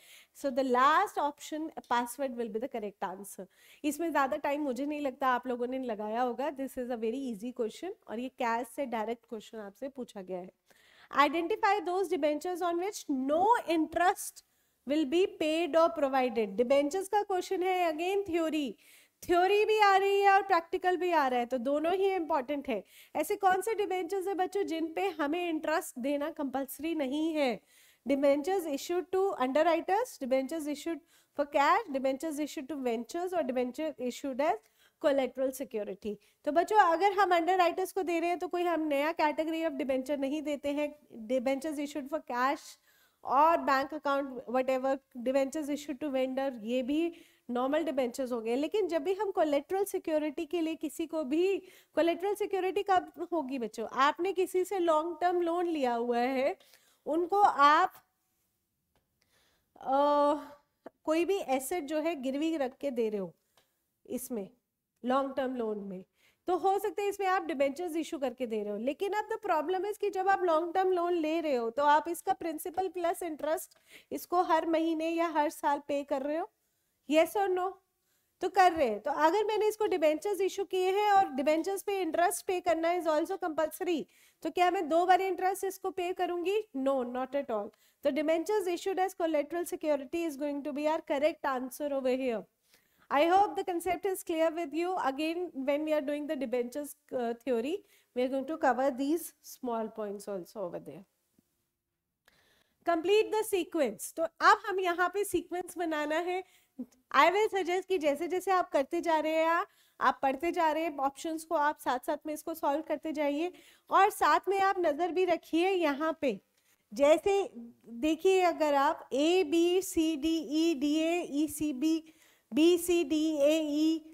so the last option password will be the correct answer इसमें ज़्यादा टाइम मुझे नहीं लगता, आप लोगों ने लगाया होगा। This is a very easy question और ये कैश से डायरेक्ट क्वेश्चन आपसे पूछा गया है। Identify those debentures on which no interest will be paid और प्रोवाइडेड डिबेंचर्स का क्वेश्चन है अगेन थ्योरी थ्योरी भी आ रही है और प्रैक्टिकल भी आ रहा है तो दोनों ही इंपॉर्टेंट है। ऐसे कौन से डिबेंचर्स है बच्चों जिन पे हमें इंटरेस्ट देना कंपलसरी नहीं है? Debentures issued to underwriters debentures issued for cash debentures issued to vendors और debenture issued as collateral security तो बच्चों, अगर हम अंडर राइटर्स को दे रहे हैं तो कोई हम नया कैटेगरी ऑफ़ डिबेंचर नहीं देते हैं। डिबेंचर्स इशूड फॉर कैश और bank account whatever debentures issued to vendor ये भी नॉर्मल डिबेंचर्स हो गए लेकिन जब भी हम कोलेट्रल सिक्योरिटी के लिए किसी को भी कोलेट्रल सिक्योरिटी कब होगी बच्चों? आपने किसी से लॉन्ग टर्म लोन लिया हुआ है उनको आप आ, कोई भी एसेट जो है गिरवी रख के दे रहे हो इसमें लॉन्ग टर्म लोन में तो हो सकता है इसमें आप डिबेंचर्स इशू करके दे रहे हो लेकिन अब द प्रॉब्लम है कि जब आप लॉन्ग टर्म लोन ले रहे हो तो आप इसका प्रिंसिपल प्लस इंटरेस्ट इसको हर महीने या हर साल पे कर रहे हो? येस और नो तो कर रहे हैं। तो अगर मैंने इसको डिबेंचर्स इशू किए हैं और डिबेंचर्स पे इंटरेस्ट पे करना इज़ ऑल्सो कंपल्सरी तो क्या मैं दो बार इंटरेस्ट इसको पे करूँगी? नो नॉट एट ऑल तो debentures issued as collateral security is going to be our correct answer over here I hope the concept is clear with you again when we are doing the debentures theory we are going to cover these small point also over there complete the sequence तो अब हम यहाँ पे sequence बनाना है। I will suggest कि जैसे जैसे आप करते जा रहे हैं, आप पढ़ते जा रहे हैं ऑप्शंस को आप साथ साथ में इसको सॉल्व करते जाइए और साथ में आप नज़र भी रखिए यहाँ पे। जैसे देखिए अगर आप A B C D E D A E C B B C D A E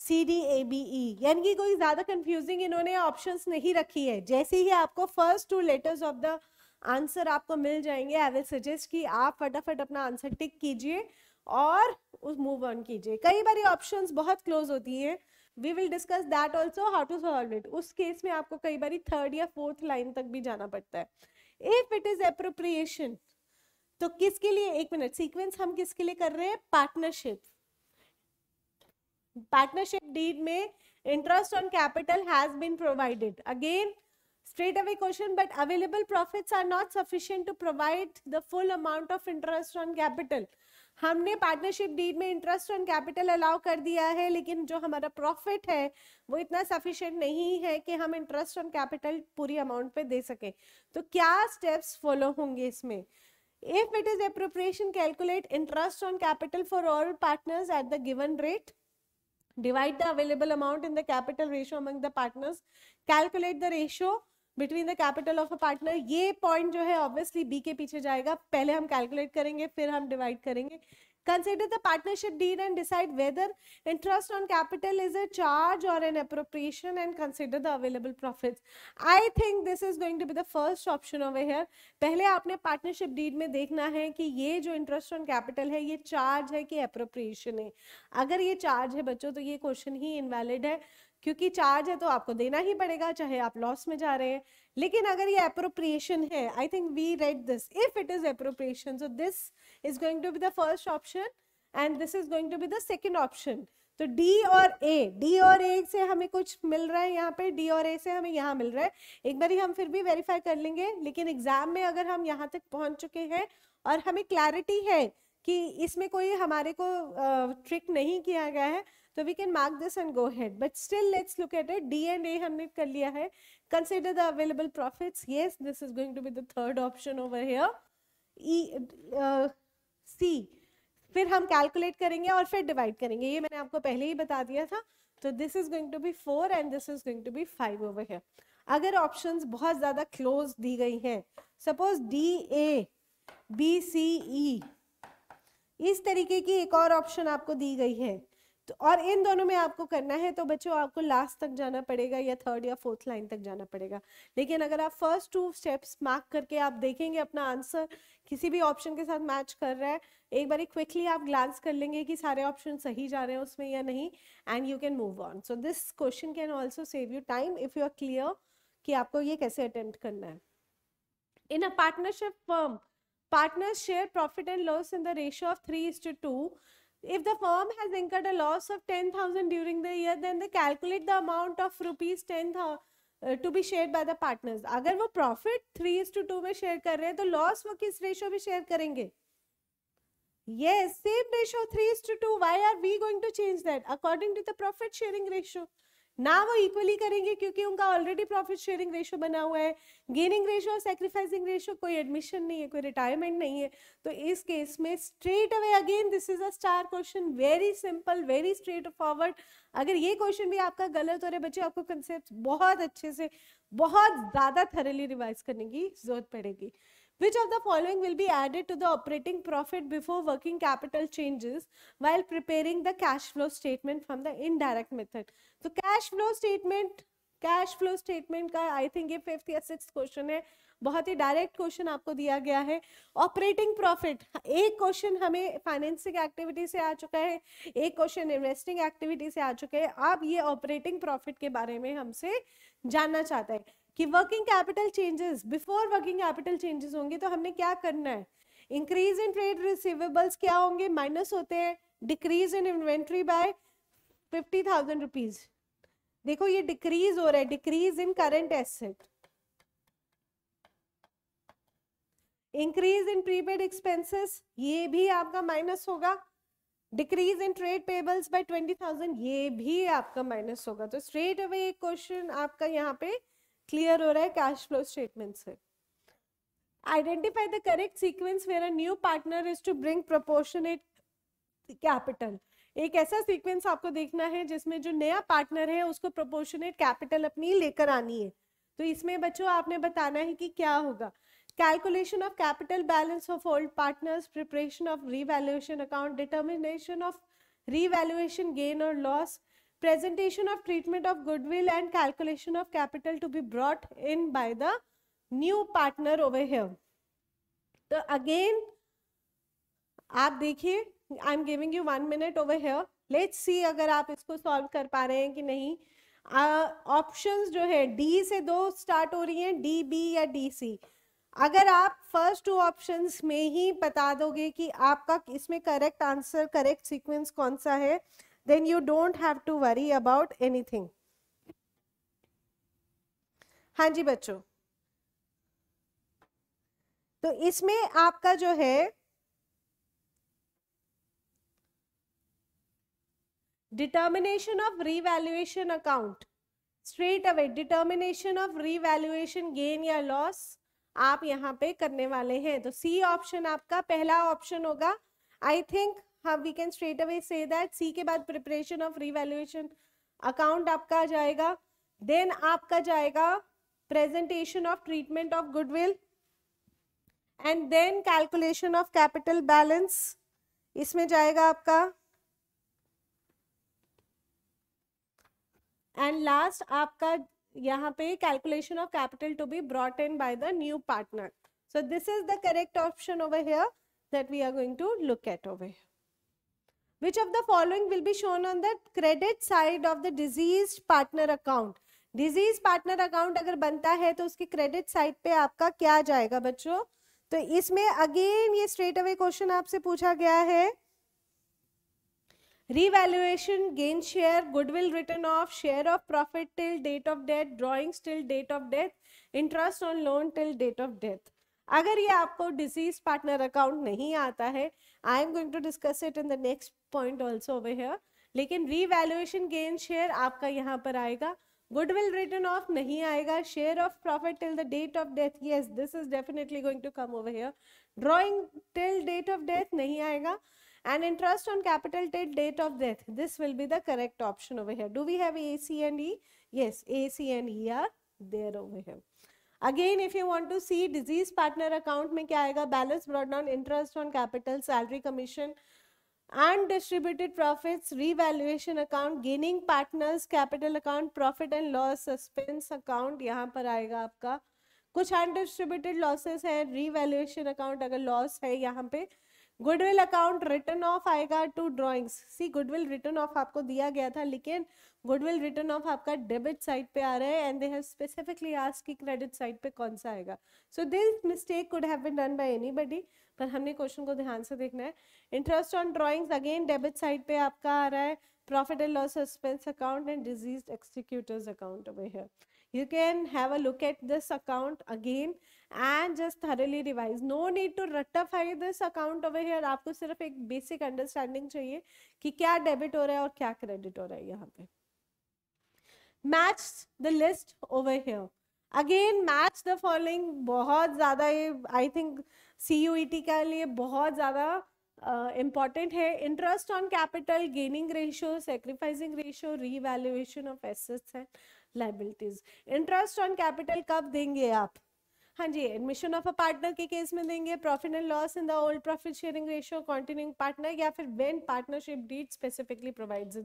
C D A B E यानी कि कोई ज़्यादा कंफ्यूजिंग इन्होंने ऑप्शंस नहीं रखी है। जैसे ही आपको first two letters of the answer आपको मिल जाएँगे आई विल सजेस्ट कि आप फटाफट अपना आंसर टिक कीजिए और उस मूव ऑन कीजिए। कई बार ऑप्शंस बहुत क्लोज होती हैं। We will discuss that also how to solve it उस केस में आपको कई बार थर्ड या फोर्थ लाइन तक भी जाना पड़ता है। इफ़ इट इज़ अप्रोप्रिएशन तो किसके लिए? एक मिनट सीक्वेंस हम किसके लिए कर रहे हैं? पार्टनरशिप पार्टनरशिप डीड में interest on capital has been provided again straight away question, but available profits are not sufficient to provide the full amount of interest on capital. हमने पार्टनरशिप डीड में interest on capital allow कर दिया है, लेकिन जो हमारा profit है, वो इतना सफिशिएंट नहीं है कि हम इंटरेस्ट ऑन कैपिटल पूरी अमाउंट पे दे सके। तो क्या स्टेप्स फॉलो होंगे इसमें? If it is appropriation calculate interest on capital for all partners at the given rate divide the available amount in the capital ratio among the partners. Calculate the ratio. Between the capital of a partner ये point जो है obviously B के पीछे जाएगा। पहले हम calculate करेंगे, फिर हम डिवाइड करेंगे। Consider the partnership deed and decide whether interest on capital is a charge और an appropriation and consider the available profit I think this is going to be the first option of air पहले आपने partnership deed में देखना है कि ये जो interest on capital है, ये चार्ज है कि अप्रोप्रिएशन है। अगर ये चार्ज है बच्चों तो ये क्वेश्चन ही इनवैलिड है। क्योंकि चार्ज है तो आपको देना ही पड़ेगा, चाहे आप लॉस में जा रहे हैं। लेकिन अगर ये अप्रोप्रिएशन है I think we read this if it is appropriation so this is going to be the first option and this is going to be the second option तो डी और ए डी और A से हमें कुछ मिल रहा है यहाँ पे डी और ए से हमें यहाँ मिल रहा है। एक बार हम फिर भी वेरीफाई कर लेंगे, लेकिन एग्ज़ाम में अगर हम यहाँ तक पहुँच चुके हैं और हमें क्लैरिटी है कि इसमें कोई हमारे को ट्रिक नहीं किया गया है So we can mark this and go ahead. But still, let's look at it. D and A हमने कर लिया है. The available profits. Yes, this is going to be the third option over here. E, uh, C. फिर हम calculate करेंगे और फिर divide करेंगे ये मैंने आपको पहले ही बता दिया था तो this is going to be four and this is going to be five over here अगर ऑप्शंस बहुत ज़्यादा क्लोज दी गई हैं suppose D A B C E इस तरीके की एक और ऑप्शन आपको दी गई है तो और इन दोनों में आपको करना है तो बच्चों, आपको लास्ट तक जाना पड़ेगा या थर्ड या फोर्थ लाइन तक जाना पड़ेगा। लेकिन अगर आप फ़र्स्ट टू स्टेप्स मार्क करके आप देखेंगे अपना आंसर किसी भी ऑप्शन के साथ मैच कर रहा है, एक बार क्विकली आप ग्लांस कर लेंगे कि सारे ऑप्शन सही जा रहे हैं उसमें या नहीं and you can move on so this question can also save you time if you are clear कि आपको ये कैसे अटेम्प्ट करना है। In a partnership firm share profit and loss in the ratio of 3 is to 2 if the firm has incurred a loss of 10000 during the year then they calculate the amount of rupees 10000 uh, to be shared by the partners अगर वो profit 3 is to 2 में share कर रहे हैं तो loss वो किस ratio में share करेंगे yes same ratio 3 is to 2 why are we going to change that according to the profit sharing ratio ना वो इक्वली करेंगे क्योंकि उनका ऑलरेडी प्रॉफिट शेयरिंग रेशो बना हुआ है। गेनिंग रेशो और सेक्रीफाइसिंग रेशो कोई एडमिशन नहीं है, कोई रिटायरमेंट नहीं है। तो इस केस में straight away again this is a star question very simple very straight forward अगर ये क्वेश्चन भी आपका गलत हो रहा है, बच्चे आपको कंसेप्ट बहुत अच्छे से, बहुत ज़्यादा थरली रिवाइज करने की ज़रूरत पड़ेगी। Which of the following will be added to the operating profit before working capital changes while preparing the cash flow statement from the indirect method? So cash flow statement, cash flow statement का I think ये fifth या sixth question है बहुत ही direct question आपको दिया गया है ऑपरेटिंग प्रॉफिट एक क्वेश्चन हमें फाइनेंसिंग एक्टिविटी से आ चुका है एक क्वेश्चन इन्वेस्टिंग एक्टिविटी से आ चुके हैं अब ये ऑपरेटिंग प्रॉफिट के बारे में हमसे जानना चाहता है कि working capital changes before working capital changes होंगे तो हमने क्या करना है? इंक्रीज इन ट्रेड रिसीवेबल्स क्या होंगे? माइनस होते हैं। Decrease in inventory by fifty thousand rupees देखो, ये डिक्रीज हो रहा है। Decrease in current asset increase in prepaid expenses ये भी आपका माइनस होगा। Decrease in trade payables by twenty thousand ये भी आपका माइनस होगा। तो स्ट्रेट अवे क्वेश्चन आपका यहाँ पे क्लियर हो रहा है कैश फ्लो स्टेटमेंट से। Identify the correct sequence where a new partner is to bring proportionate capital एक ऐसा सीक्वेंस आपको देखना है जिसमें जो नया पार्टनर है, उसको प्रोपोर्शनेट कैपिटल अपनी लेकर आनी है। तो इसमें बच्चों, आपने बताना है कि क्या होगा। Calculation of capital balance of old partners preparation of revaluation account determination of revaluation gain और loss presentation of treatment of goodwill and calculation of capital to be brought in by the new partner over here. तो again आप देखिए I am giving you one minute over here let's see अगर आप इसको solve कर पा रहे हैं कि नहीं। ऑप्शंस uh, जो है डी से दो स्टार्ट हो रही हैं डी बी या डी सी अगर आप फ़र्स्ट टू ऑप्शंस में ही बता दोगे कि आपका इसमें करेक्ट आंसर करेक्ट सीक्वेंस कौन सा है then you don't have to worry about anything. हाँ जी बच्चों। तो इसमें आपका जो है determination of revaluation account straight away determination of revaluation gain या लॉस आप यहाँ पे करने वाले हैं। तो सी ऑप्शन आपका, पहला ऑप्शन होगा आई थिंक हाँ we can straight away say that C के बाद प्रिपरेशन ऑफ़ रिवैल्यूएशन अकाउंट आपका जाएगा. देन आपका जाएगा presentation of treatment of goodwill and then calculation of capital balance इसमें जाएगा आपका. एंड लास्ट आपका यहाँ पे calculation of capital to be brought in by the new partner so this is the correct option over here that we are going to look at over here. Which of the following will be shown on the credit side of the diseased partner account? Deceased partner account अगर बनता है तो उसके credit side पे आपका क्या जाएगा बच्चों? तो इसमें अगेन ये स्ट्रेट अवे क्वेश्चन आपसे पूछा गया है। Revaluation gain share goodwill return of share of profit till date of death drawing till date of death interest on loan till date of death अगर ये आपको डिज़ीज़ पार्टनर अकाउंट नहीं आता है I am going to discuss it in the next point also over here लेकिन revaluation gain share आपका यहाँ पर आएगा गुडविल रिटर्न ऑफ नहीं आएगा share of profit till the date of death yes this is definitely going to come over here drawing till date of death नहीं आएगा and interest on capital till date of death this will be the correct option over here do we have a c and e yes a c and e are there over here Again if you want to see deceased partner account में क्या आएगा? Balance brought down interest on capital salary commission undistributed profits revaluation account gaining partners capital account profit and loss suspense account यहाँ पर आएगा आपका। कुछ undistributed losses है revaluation account अगर लॉस है यहाँ पे गुडविल अकाउंट रिटर्न ऑफ़ आएगा to drawings C goodwill return of आपको दिया गया था, लेकिन गुडविल रिटर्न ऑफ़ आपका डेबिट साइड पे आ रहा है and they have specifically ask कि क्रेडिट साइड पे कौन सा आएगा. So this mistake could have been done by anybody पर हमने क्वेश्चन को ध्यान से देखना है. Interest on drawings again debit side पे आपका आ रहा है. Profit and loss suspense account and deceased executors account over here you can have a look at this account again. And just thoroughly revise no need to ratify this account over here आपको सिर्फ़ एक basic understanding चाहिए कि क्या debit हो रहा है और क्या credit हो रहा है यहाँ पे match the list over here again match the following बहुत ज़्यादा ये I think CUET के लिए बहुत ज़्यादा इंपॉर्टेंट uh, है interest on capital gaining ratio sacrificing ratio revaluation of assets है लाइबिलिटीज इंटरेस्ट ऑन कैपिटल कब देंगे आप हाँ जी एडमिशन ऑफ़ अ पार्टनर के केस में देंगे profit and loss in the old profit sharing ratio continuing partner या फिर when partnership deed specifically provides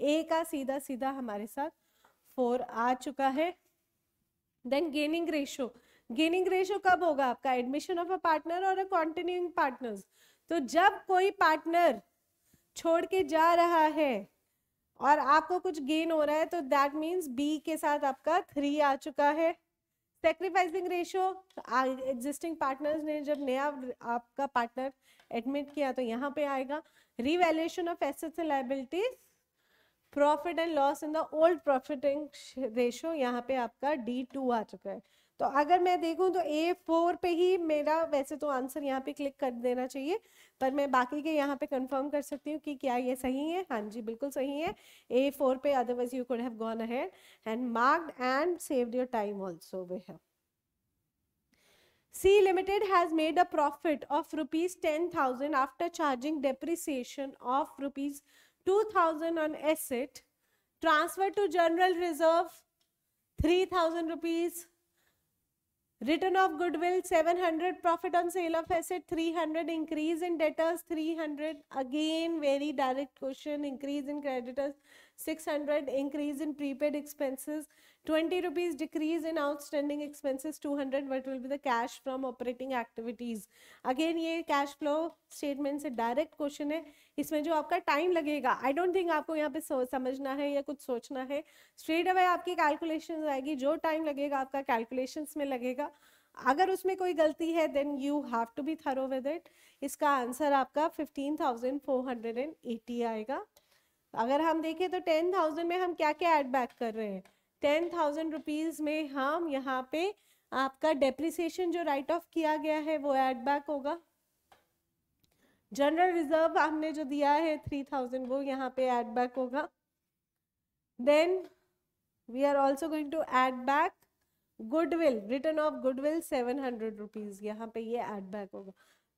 A का सीधा सीधा हमारे साथ फोर आ चुका है। Then gaining ratio gaining ratio कब होगा आपका? एडमिशन ऑफ़ अ पार्टनर और अ कंटिन्यूइंग पार्टनर्स तो जब कोई पार्टनर छोड़ के जा रहा है और आपको कुछ गेन हो रहा है तो दैट मीन्स बी के साथ आपका थ्री आ चुका है। सेक्रीफाइसिंग रेशियो एग्जिस्टिंग पार्टनर्स ने जब नया आपका पार्टनर एडमिट किया तो यहाँ पे आएगा। Revaluation of assets and liabilities profit and loss in the old profiting ratio यहाँ पे आपका डी टू आ चुका है। तो अगर मैं देखूँ तो ए फोर पे ही मेरा, वैसे तो आंसर यहाँ पे क्लिक कर देना चाहिए। पर मैं बाकी के यहाँ पे कंफर्म कर सकती हूँ कि क्या ये सही है। हाँ जी, बिल्कुल सही है। ए फोर पे otherwise you could have gone ahead and marked and saved your time also we have C limited has made a profit of rupees ten thousand after charging depreciation of rupees two thousand on asset transfer to general reserve three thousand rupees Return of goodwill 700, profit on sale of asset 300, increase in debtors 300. Again, very direct question, increase in creditors 600, increase in prepaid expenses 20 rupees, decrease in outstanding expenses 200. What will be the cash from operating activities? Again, ये cash flow statement से direct question है इसमें जो आपका time लगेगा I don't think आपको यहाँ पे समझना है या कुछ सोचना है। स्ट्रेट अवे आपकी कैलकुलेशन आएगी, जो टाइम लगेगा आपका कैलकुलेशन में लगेगा। अगर उसमें कोई गलती है then you have to be thorough with it इसका आंसर आपका fifteen thousand four hundred and eighty आएगा। अगर हम देखें तो टेन थाउज़ेंड में हम क्या क्या एड बैक कर रहे हैं? टेन थाउज़ेंड रुपीज़ में हम यहाँ पे आपका डेप्रिसिएशन जो राइट ऑफ़ किया गया है, वो एड बैक होगा। जनरल रिज़र्व हमने जो दिया है थ्री थाउज़ेंड वो यहाँ पे एड बैक होगा। Then we are also going to add back goodwill return of goodwill seven hundred rupees यहाँ पे ये एड बैक होगा।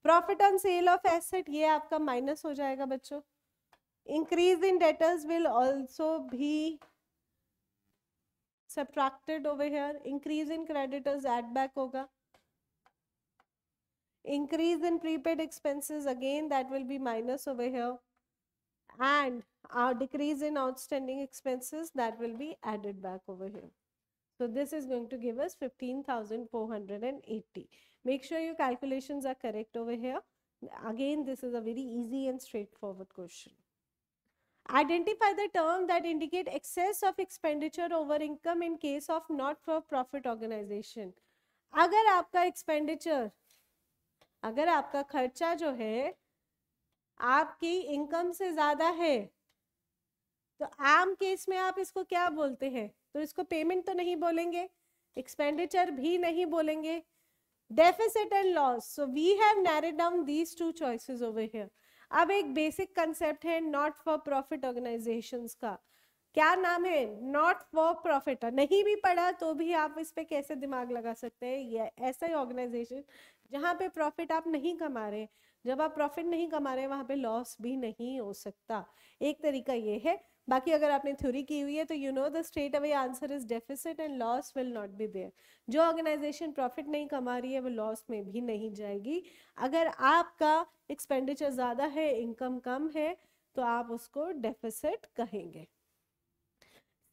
Profit on sale of asset ये आपका माइनस हो जाएगा बच्चों। Increase in debtors will also भी subtracted over here increase in creditors add back hoga increase in prepaid expenses again that will be minus over here and our decrease in outstanding expenses that will be added back over here so this is going to give us 15480 make sure your calculations are correct over here again this is a very easy and straightforward question identify the term that indicate excess of expenditure over income in case of not for profit organization अगर आपका expenditure अगर आपका खर्चा जो है, आपकी income से ज़्यादा है तो आम केस में आप इसको क्या बोलते हैं? तो इसको पेमेंट तो नहीं बोलेंगे, एक्सपेंडिचर भी नहीं बोलेंगे। Deficit and loss so we have narrowed down these two choices over here अब एक बेसिक कंसेप्ट है नॉट फॉर प्रॉफिट ऑर्गेनाइजेशन का। क्या नाम है? नॉट फॉर प्रॉफिट नहीं भी पढ़ा तो भी आप इस पे कैसे दिमाग लगा सकते हैं? ये ऐसा ही ऑर्गेनाइजेशन जहाँ पे प्रॉफिट आप नहीं कमा रहे, जब आप प्रॉफिट नहीं कमा रहे, वहाँ पे लॉस भी नहीं हो सकता। एक तरीका ये है। बाकी अगर आपने थ्योरी की हुई है तो you know the straight away answer is deficit and loss will not be there जो ऑर्गेनाइजेशन प्रॉफिट नहीं कमा रही है, वो लॉस में भी नहीं जाएगी। अगर आपका एक्सपेंडिचर ज़्यादा है इनकम कम है तो आप उसको डेफिसिट कहेंगे।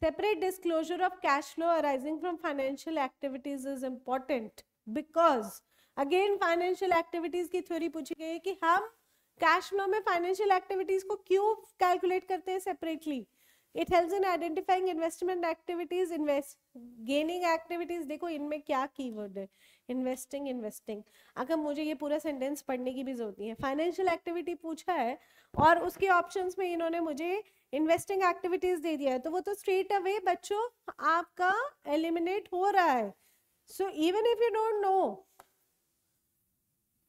Separate disclosure of cash flow arising from financial activities is important because again financial activities की थ्योरी पूछी गई है कि हम कैश फ्लो में फाइनेंशियल एक्टिविटीज़ को क्यों कैलकुलेट करते हैं separately it helps in identifying investment activities invest gaining activities देखो, इनमें क्या कीवर्ड है? इन्वेस्टिंग इन्वेस्टिंग अगर मुझे ये पूरा सेंटेंस पढ़ने की भी ज़रूरत है। फाइनेंशियल एक्टिविटी पूछा है और उसके ऑप्शंस में इन्होंने मुझे इन्वेस्टिंग एक्टिविटीज़ दे दिया है तो वो तो स्ट्रेट अवे बच्चों आपका एलिमिनेट हो रहा है। So even if you don't know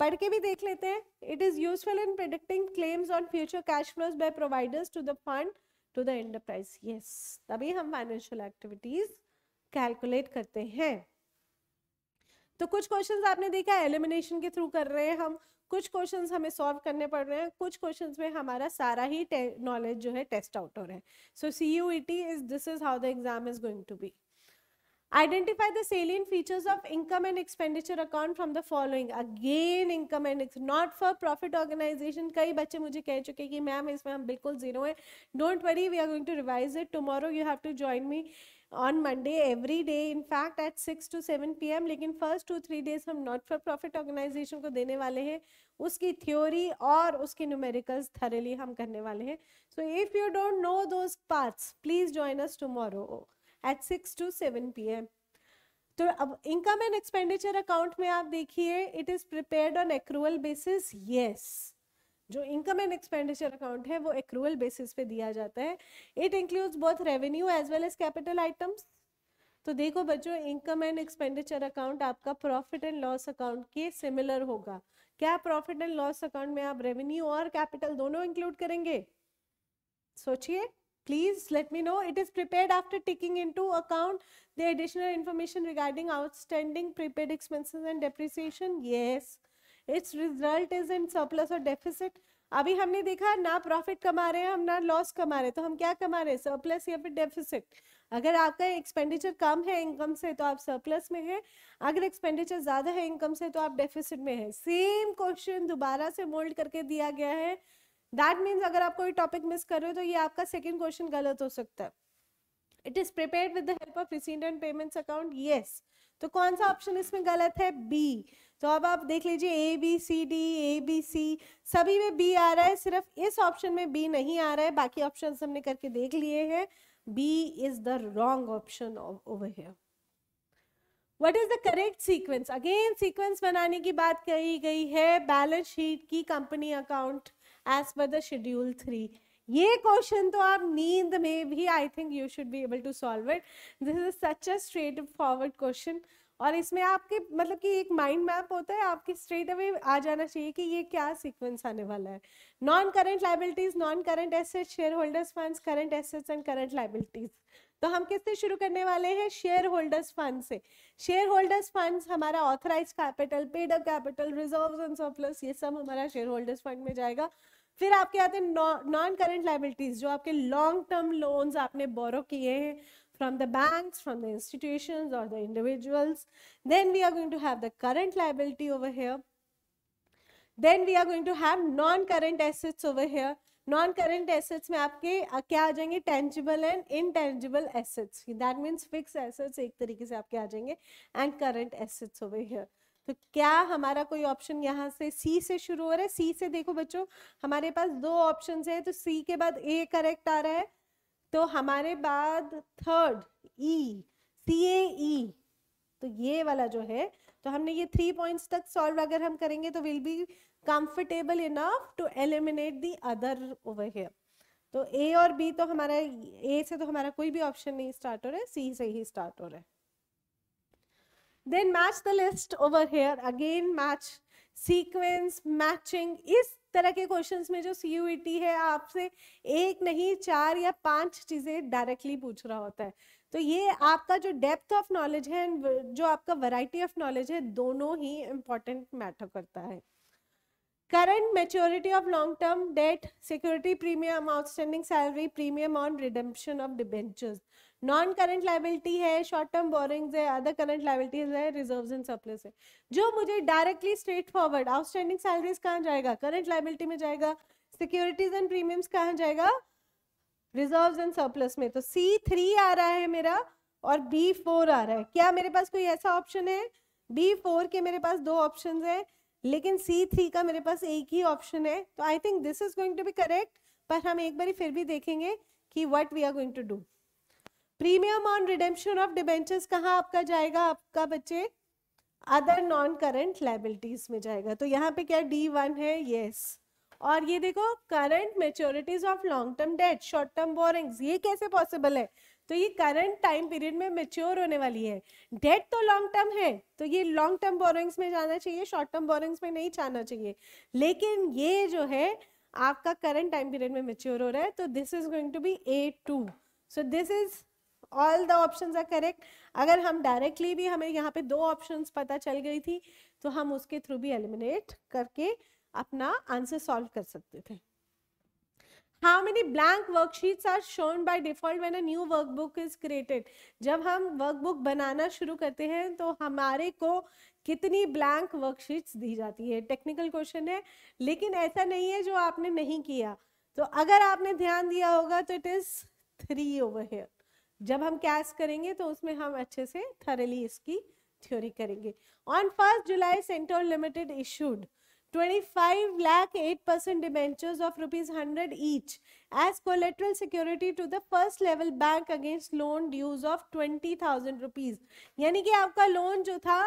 पढ़ के भी देख लेते हैं। It is useful in predicting claims on future cash flows by providers to the fund to the enterprise yes तभी हम फाइनेंशियल एक्टिविटीज़ कैलकुलेट करते हैं। तो कुछ क्वेश्चंस आपने देखा एलिमिनेशन के थ्रू कर रहे हैं हम। कुछ क्वेश्चंस हमें सॉल्व करने पड़ रहे हैं। कुछ क्वेश्चंस में हमारा सारा ही नॉलेज जो है टेस्ट आउट हो रहा है। So C U E is this is how the exam is going to be identify the salient features of income and expenditure account from the following. Again, income and not for profit organization. कई बच्चे मुझे कह चुके कि, ma'am, इसमें हम बिल्कुल zero है। Worry we are going to revise it tomorrow you have to join me on Monday every day in fact at six to seven P M लेकिन फ़र्स्ट टू थ्री डेज़ हम not for profit organisation को देने वाले हैं। उसकी theory और उसके numericals thoroughly हम करने वाले हैं। So if you don't know those parts please join us tomorrow at six to seven P M तो अब इनकम एंड एक्सपेंडिचर अकाउंट में आप देखिए it is prepared on accrual basis yes जो इनकम एंड एक्सपेंडिचर अकाउंट है, वो accrual basis पे दिया जाता है। It includes both revenue as well as capital items तो देखो बच्चों इनकम एंड एक्सपेंडिचर अकाउंट आपका प्रॉफिट एंड लॉस अकाउंट के सिमिलर होगा। क्या प्रॉफिट एंड लॉस अकाउंट में आप रेवेन्यू और कैपिटल दोनों इंक्लूड करेंगे? सोचिए। Please let me know it is prepared after taking into account the additional information regarding outstanding prepaid expenses and depreciation yes its result is in surplus or deficit अभी हमने देखा ना profit कमा रहे हैं हम ना लॉस कमा रहे हैं तो हम क्या कमा रहे हैं सरप्लस या फिर डेफिसिट अगर आपका एक्सपेंडिचर कम है इनकम से तो आप सरप्लस में है अगर एक्सपेंडिचर ज़्यादा है इनकम से तो आप डेफिसिट में है सेम क्वेश्चन दोबारा से मोल्ड करके दिया गया है दैट मीन्स अगर आप कोई टॉपिक मिस कर रहे हो तो ये आपका सेकेंड क्वेश्चन गलत हो सकता है। It is prepare with the help of receipt and payments account yes तो कौन सा ऑप्शन इसमें गलत है? बी तो अब आप देख लीजिए A B C D A B C सभी में बी आ रहा है, सिर्फ़ इस ऑप्शन में बी नहीं आ रहा है, बाकी ऑप्शन हमने करके देख लिए हैं। B is the wrong option over here what is the correct sequence again sequence बनाने की बात कही गई है बैलेंस शीट की company account as per the schedule three ये क्वेश्चन तो आप नींद में भी I think you should be able to solve it this is such a straightforward question और इसमें आपके मतलब कि एक माइंड मैप होता है, आपके स्ट्रेट अवे आ जाना चाहिए कि ये क्या सीक्वेंस आने वाला है। Non current liabilities non current assets shareholders funds current assets and current liabilities तो हम किससे शुरू करने वाले हैं? शेयर होल्डर्स फंड से। शेयर होल्डर्स फंड हमारा authorise capital paid up capital reserve and surplus ये सब हमारा शेयर होल्डर्स फंड में जाएगा। फिर आपके आते हैं नॉन करेंट लाइबिलिटीज जो आपके लॉन्ग टर्म लोन्स आपने बोरो किए हैं from the bank from the institution और the individuals then we are going to have the current liability over here then we are going to have non current assets over here non current assets में आपके क्या आ जाएँगे? Tangible and intangible assets that means fix assets एक तरीके से आपके आ जाएँगे and current assets over here तो क्या हमारा कोई ऑप्शन यहाँ से सी से शुरू हो रहा है? सी से देखो बच्चों, हमारे पास दो ऑप्शन है तो सी के बाद ए करेक्ट आ रहा है। तो हमारे बाद third E C A E तो ये वाला जो है तो हमने ये थ्री पॉइंट्स तक सॉल्व अगर हम करेंगे तो will be comfortable enough to eliminate the other over here तो ए और बी तो हमारा ए से तो हमारा कोई भी ऑप्शन नहीं स्टार्ट हो रहा है सी से ही स्टार्ट हो रहा है। Then match the list over here again match sequence matching इस तरह के क्वेश्चंस में जो e है, आपसे एक नहीं, चार या पाँच चीज़ें डायरेक्टली पूछ रहा होता है। तो ये आपका जो डेप्थ ऑफ़ नॉलेज है जो आपका वैरायटी ऑफ़ नॉलेज है, दोनों ही इम्पोर्टेंट मैटर करता है। Current maturity of long term debt, security premium, outstanding salary premium on redemption of debentures non current liability है शॉर्ट टर्म बोरिंग्स है अदर करंट लाइबिलिटीज है रिजर्व्स एंड सरप्लस है। जो मुझे directly straight forward outstanding salaries कहाँ जाएगा? Current liability में जाएगा सिक्योरिटीज एंड प्रीमियम्स कहाँ जाएगा? रिजर्व्स एंड सरप्लस में। तो सी थ्री आ रहा है मेरा और बी फोर आ रहा है। क्या मेरे पास कोई ऐसा ऑप्शन है? बी फोर के मेरे पास दो ऑप्शन है, लेकिन सी थ्री का मेरे पास एक ही ऑप्शन है। तो I think this is going to be correct पर हम एक बार फिर भी देखेंगे कि what we are going to do premium on redemption of debentures कहाँ आपका जाएगा? आपका बच्चे अदर नॉन करंट लाइबिलिटीज में जाएगा। तो यहाँ पे क्या डी वन है? यस और ये देखो current maturities of long term debt short term borrowings ये कैसे पॉसिबल है? तो ये करंट टाइम पीरियड में मेच्योर होने वाली है। डेट तो लॉन्ग टर्म है तो ये लॉन्ग टर्म बोरिंग्स में जाना चाहिए शॉर्ट टर्म बोरिंग्स में नहीं जाना चाहिए। लेकिन ये जो है, आपका करंट टाइम पीरियड में मेच्योर हो रहा है तो this is going to be A two so this is all the options are correct अगर हम डायरेक्टली भी, हमें यहाँ पे दो ऑप्शंस पता चल गई थी तो हम उसके थ्रू भी एलिमिनेट करके अपना आंसर सॉल्व कर सकते थे। How many blank worksheets are shown by default when a new workbook is created? जब हम वर्कबुक बनाना शुरू करते हैं तो हमारे को कितनी ब्लैंक वर्कशीट्स दी जाती है? टेक्निकल क्वेश्चन है, लेकिन ऐसा नहीं है जो आपने नहीं किया। तो अगर आपने ध्यान दिया होगा तो it is three over here जब हम कैश करेंगे तो उसमें हम अच्छे से थरली इसकी थ्योरी करेंगे। On first July central limited issued 25 lakh 8 percent debentures of rupees 100 each as collateral security to the first level bank against loan dues of 20000 rupees यानी कि आपका लोन जो था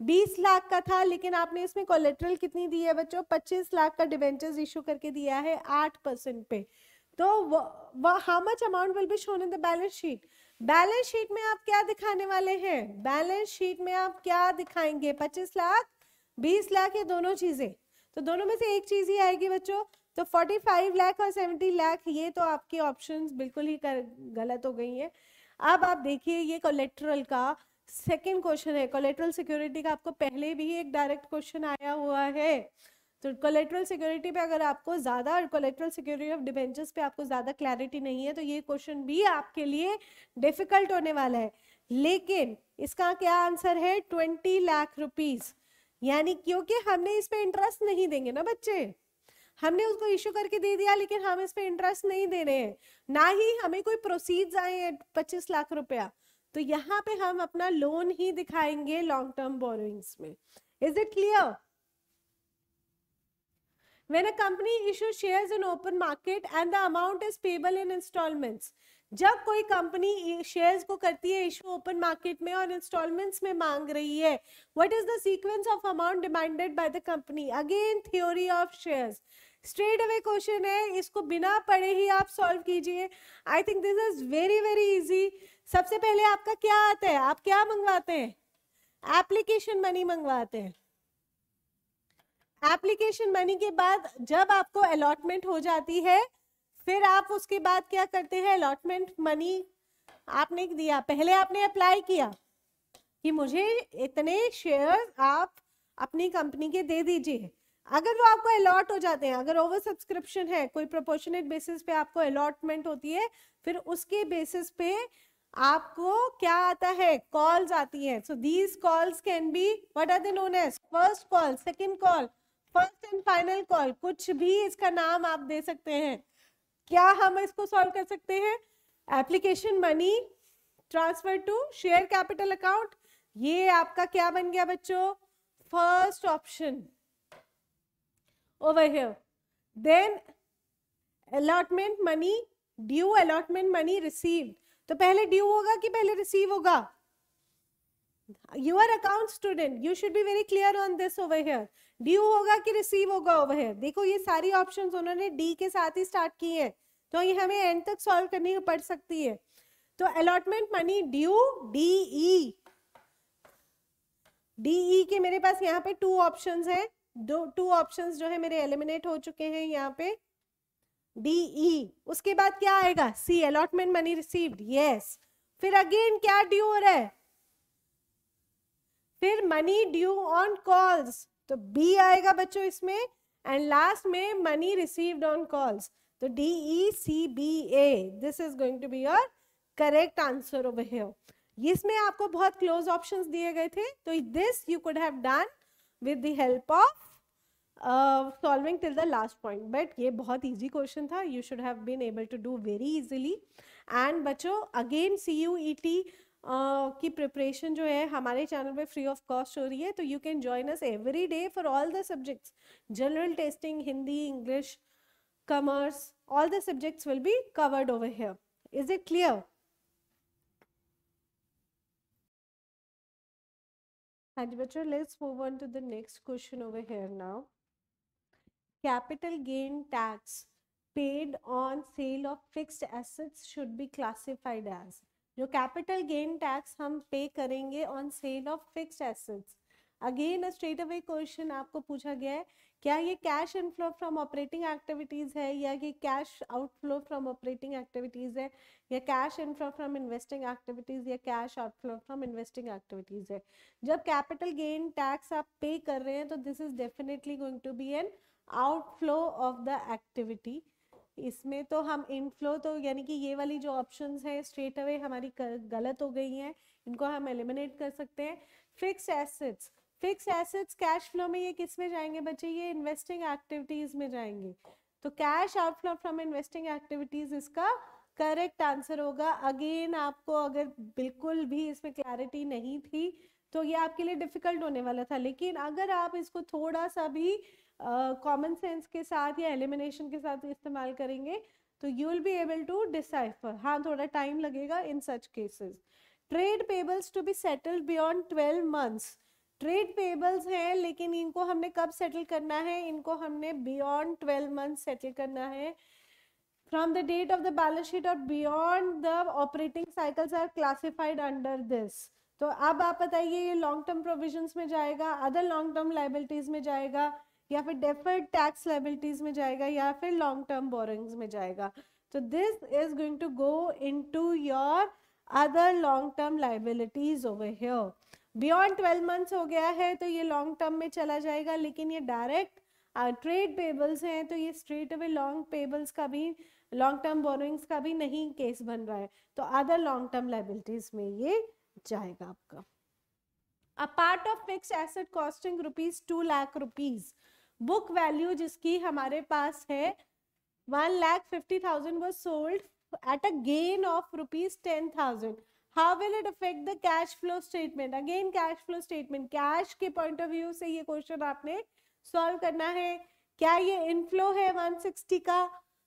20 लाख का था, लेकिन आपने इसमें कोलेट्रल कितनी दी है बच्चों? 25 लाख का डिवेंचर्स इशू करके दिया है 8 परसेंट पे। तो how much amount will be shown in the balance sheet balance sheet में आप क्या दिखाने वाले हैं? बैलेंस शीट में आप क्या दिखाएँगे? पच्चीस लाख बीस लाख ये दोनों चीज़ें। तो दोनों में से एक चीज़ ही आएगी बच्चों। तो फोर्टी फाइव लाख और सेवेंटी लाख ये तो आपके ऑप्शंस बिल्कुल ही कर, गलत हो गई है। अब आप देखिए ये कोलेट्रल का सेकेंड क्वेश्चन है। कोलेट्रल सिक्योरिटी का आपको पहले भी एक डायरेक्ट क्वेश्चन आया हुआ है। तो कोलेट्रल सिक्योरिटी पे अगर आपको ज़्यादा कोलेट्रल सिक्योरिटी ऑफ़ डिवेंचर्स पे आपको ज़्यादा क्लैरिटी नहीं है तो ये क्वेश्चन भी आपके लिए डिफ़िकल्ट होने वाला है। लेकिन इसका क्या आंसर है? ट्वेंटी लाख रुपीज़ यानी क्योंकि हमने इस पे इंटरेस्ट नहीं देंगे ना बच्चे? हमने उसको इशू करके दे दिया, लेकिन हम इस पर इंटरेस्ट नहीं दे रहे हैं। ना ही हमें कोई प्रोसीड आए हैं पच्चीस लाख रुपया। तो यहाँ पे हम अपना लोन ही दिखाएँगे लॉन्ग टर्म बोरोइंग्स में। Is it clear when a company issues shares in open market and the amount is payable in installments. जब कोई कंपनी शेयर्स को करती है इशू ओपन मार्केट में और इंस्टॉलमेंट्स में मांग रही है what is the sequence of amount demanded by the company again theory of shares straight away question है, इसको बिना पढ़े ही आप सॉल्व कीजिए। I think this is very very easy सबसे पहले आपका क्या आता है? आप क्या मंगवाते हैं? एप्लीकेशन मनी मंगवाते हैं। एप्लीकेशन मनी के बाद जब आपको अलॉटमेंट हो जाती है, फिर आप उसके बाद क्या करते हैं? अलॉटमेंट मनी आपने दिया। पहले आपने अप्लाई किया कि मुझे इतने शेयर आप अपनी कंपनी के दे दीजिए। अगर वो आपको अलॉट हो जाते हैं, अगर ओवर सब्सक्रिप्शन है, कोई प्रोपोर्शनेट बेसिस पे आपको अलॉटमेंट होती है, फिर उसके बेसिस पे आपको क्या आता है? कॉल्स आती है। So these calls can be what are they known as first call second call first and final call कुछ भी इसका नाम आप दे सकते हैं। क्या हम इसको सॉल्व कर सकते हैं? Application money transfer to share capital account ये आपका क्या बन गया बच्चों? First option over here then allotment money due allotment money receive तो पहले ड्यू होगा कि पहले रिसीव होगा? Your account student you should be very clear on this over here due होगा कि रिसीव होगा ओवर हियर देखो, ये सारी ऑप्शंस उन्होंने डी के साथ ही स्टार्ट की है तो ये हमें एंड तक सॉल्व करनी पड़ सकती है। तो allotment money due D E. D के मेरे पास यहाँ पे टू ऑप्शंस है, दो टू ऑप्शंस जो है मेरे एलिमिनेट हो चुके हैं यहाँ पे। डी ई, उसके बाद क्या आएगा? C allotment money received yes फिर अगेन क्या ड्यू हो रहा है? फिर मनी ड्यू ऑन कॉल्स तो बी आएगा बच्चों इसमें एंड लास्ट में मनी रिसीव्ड ऑन कॉल्स तो D E C B A this is going to be your correct answer over here इसमें आपको बहुत क्लोज ऑप्शंस दिए गए थे तो this you could have done with the help of solving till the last point but ये बहुत easy question था you should have been able to do very easily and बच्चों again C U E T की preparation जो है, हमारे channel पे free of cost हो रही है तो you can join us every day for all the subjects general testing Hindi English commerce all the subjects will be covered over here is it clear हाँ जी बच्चों let's move on to the next question over here now capital gain tax paid on sale of fixed assets should be classified as जो capital gain tax हम pay करेंगे on sale of fixed assets again straight away question आपको पूछा गया है, क्या ये cash inflow from operating activities है या ये cash outflow from operating activities है, या cash inflow from investing activities या cash outflow from investing activities है? जब कैपिटल गेन टैक्स आप पे कर रहे हैं तो this is definitely going to be an outflow of the activity इसमें तो हम इनफ्लो तो यानी कि ये वाली जो ऑप्शंस हैं स्ट्रेट अवे हमारी गलत हो गई हैं, इनको हम एलिमिनेट कर सकते हैं। Fix assets fix assets cash flow में ये किसमें जाएँगे बच्चे? ये इन्वेस्टिंग एक्टिविटीज़ में जाएँगे। तो cash outflow from investing activities इसका करेक्ट आंसर होगा। अगेन आपको अगर बिल्कुल भी इसमें क्लैरिटी नहीं थी तो ये आपके लिए डिफ़िकल्ट होने वाला था। लेकिन अगर आप इसको थोड़ा सा भी कॉमन uh, सेंस के साथ या एलिमिनेशन के साथ इस्तेमाल करेंगे तो you will be able to decipher हाँ थोड़ा टाइम लगेगा in such cases trade payables to be settled beyond twelve months trade payables हैं लेकिन इनको हमने कब सेटल करना है? इनको हमने बियॉन्ड ट्वेल्व मंथ सेटल करना है। From the date of the balance sheet और beyond the operating cycles are classified under this तो अब आप बताइए ये लॉन्ग टर्म प्रोविजंस में जाएगा अदर लॉन्ग टर्म लाइबिलिटीज में जाएगा या फिर डेफर्ड टैक्स लाइबिलिटीज में जाएगा या फिर लॉन्ग टर्म बोरिंग्स में जाएगा। तो this is going to go into your other long term liabilities over here beyond twelve months हो गया है तो ये लॉन्ग टर्म में चला जाएगा, लेकिन ये डायरेक्ट ट्रेड पेबल्स हैं तो ये स्ट्रेट अवे लॉन्ग पेबल्स का भी लॉन्ग टर्म बोरोइंग्स का भी नहीं केस बन रहा है। तो अदर लॉन्ग टर्म लाइबिलिटीज में ये जाएगा आपका। A part of fix asset costing rupees two lakh rupees book value जिसकी हमारे पास है one lakh fifty thousand was sold at a gain of rupees ten thousand how will it affect the cash flow statement again cash flow statement cash के point of view से ये question आपने solve करना है। क्या ये inflow है 160 का?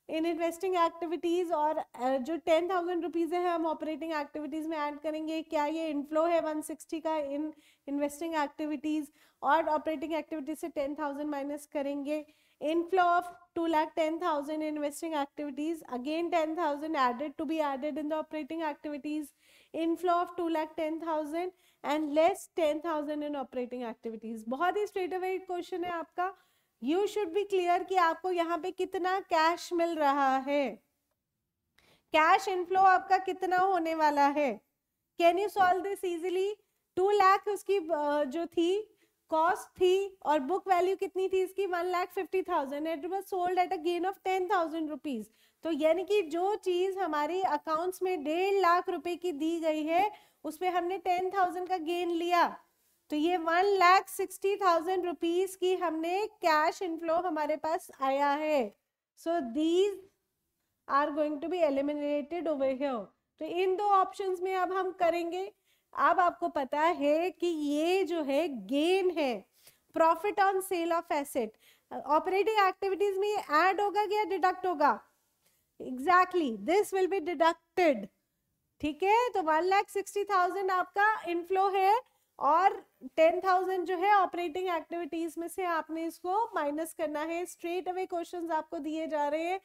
इन इन्वेस्टिंग एक्टिविटीज़ और जो टेन थाउज़ेंड रुपीज़ है, हम ऑपरेटिंग एक्टिविटीज़ में ऐड करेंगे। क्या ये इनफ्लो है वन सिक्सटी का इन इन्वेस्टिंग एक्टिविटीज़? और ऑपरेटिंग एक्टिविटीज़ से टेन थाउज़ेंड माइनस करेंगे। Inflow of two lakh ten thousand investing activities, again ten thousand added to be added in the operating activities. Inflow of two lakh ten thousand and less ten thousand in operating activities. बहुत ही straight away question है आपका। You should be clear कि आपको यहाँ पे कितना cash मिल रहा है। कैश इनफ्लो आपका कितना होने वाला है। Can you solve this easily two lakh उसकी जो थी कॉस्ट थी और बुक वैल्यू कितनी थी इसकी? One lakh fifty thousand it was sold at a gain of ten thousand rupees तो यानी कि जो चीज़ हमारी अकाउंट्स में डेढ़ लाख रुपए की दी गई है, उसमें हमने टेन थाउज़ेंड का गेन लिया। तो ये one lakh sixty thousand rupees की हमने कैश इनफ्लो हमारे पास आया है। So these are going to be eliminated over here तो इन दो ऑप्शंस में अब हम करेंगे। अब आपको पता है कि ये जो है गेन है। Profit on sale of asset operating activities में ऐड होगा या डिडक्ट होगा? Exactly this will be deducted ठीक है? तो वन लाख सिक्सटी थाउज़ेंड आपका इनफ्लो है। और टेन थाउज़ेंड जो है ऑपरेटिंग एक्टिविटीज़ में से आपने इसको माइनस करना है स्ट्रेट अवे क्वेश्चंस आपको दिए जा रहे हैं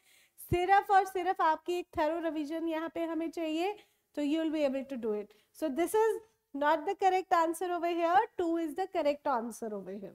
सिर्फ़ और सिर्फ़ आपकी एक थरो रिवीजन यहाँ पे हमें चाहिए So you will be able to do it. So this is not the correct answer over here. 2 is the correct answer over here.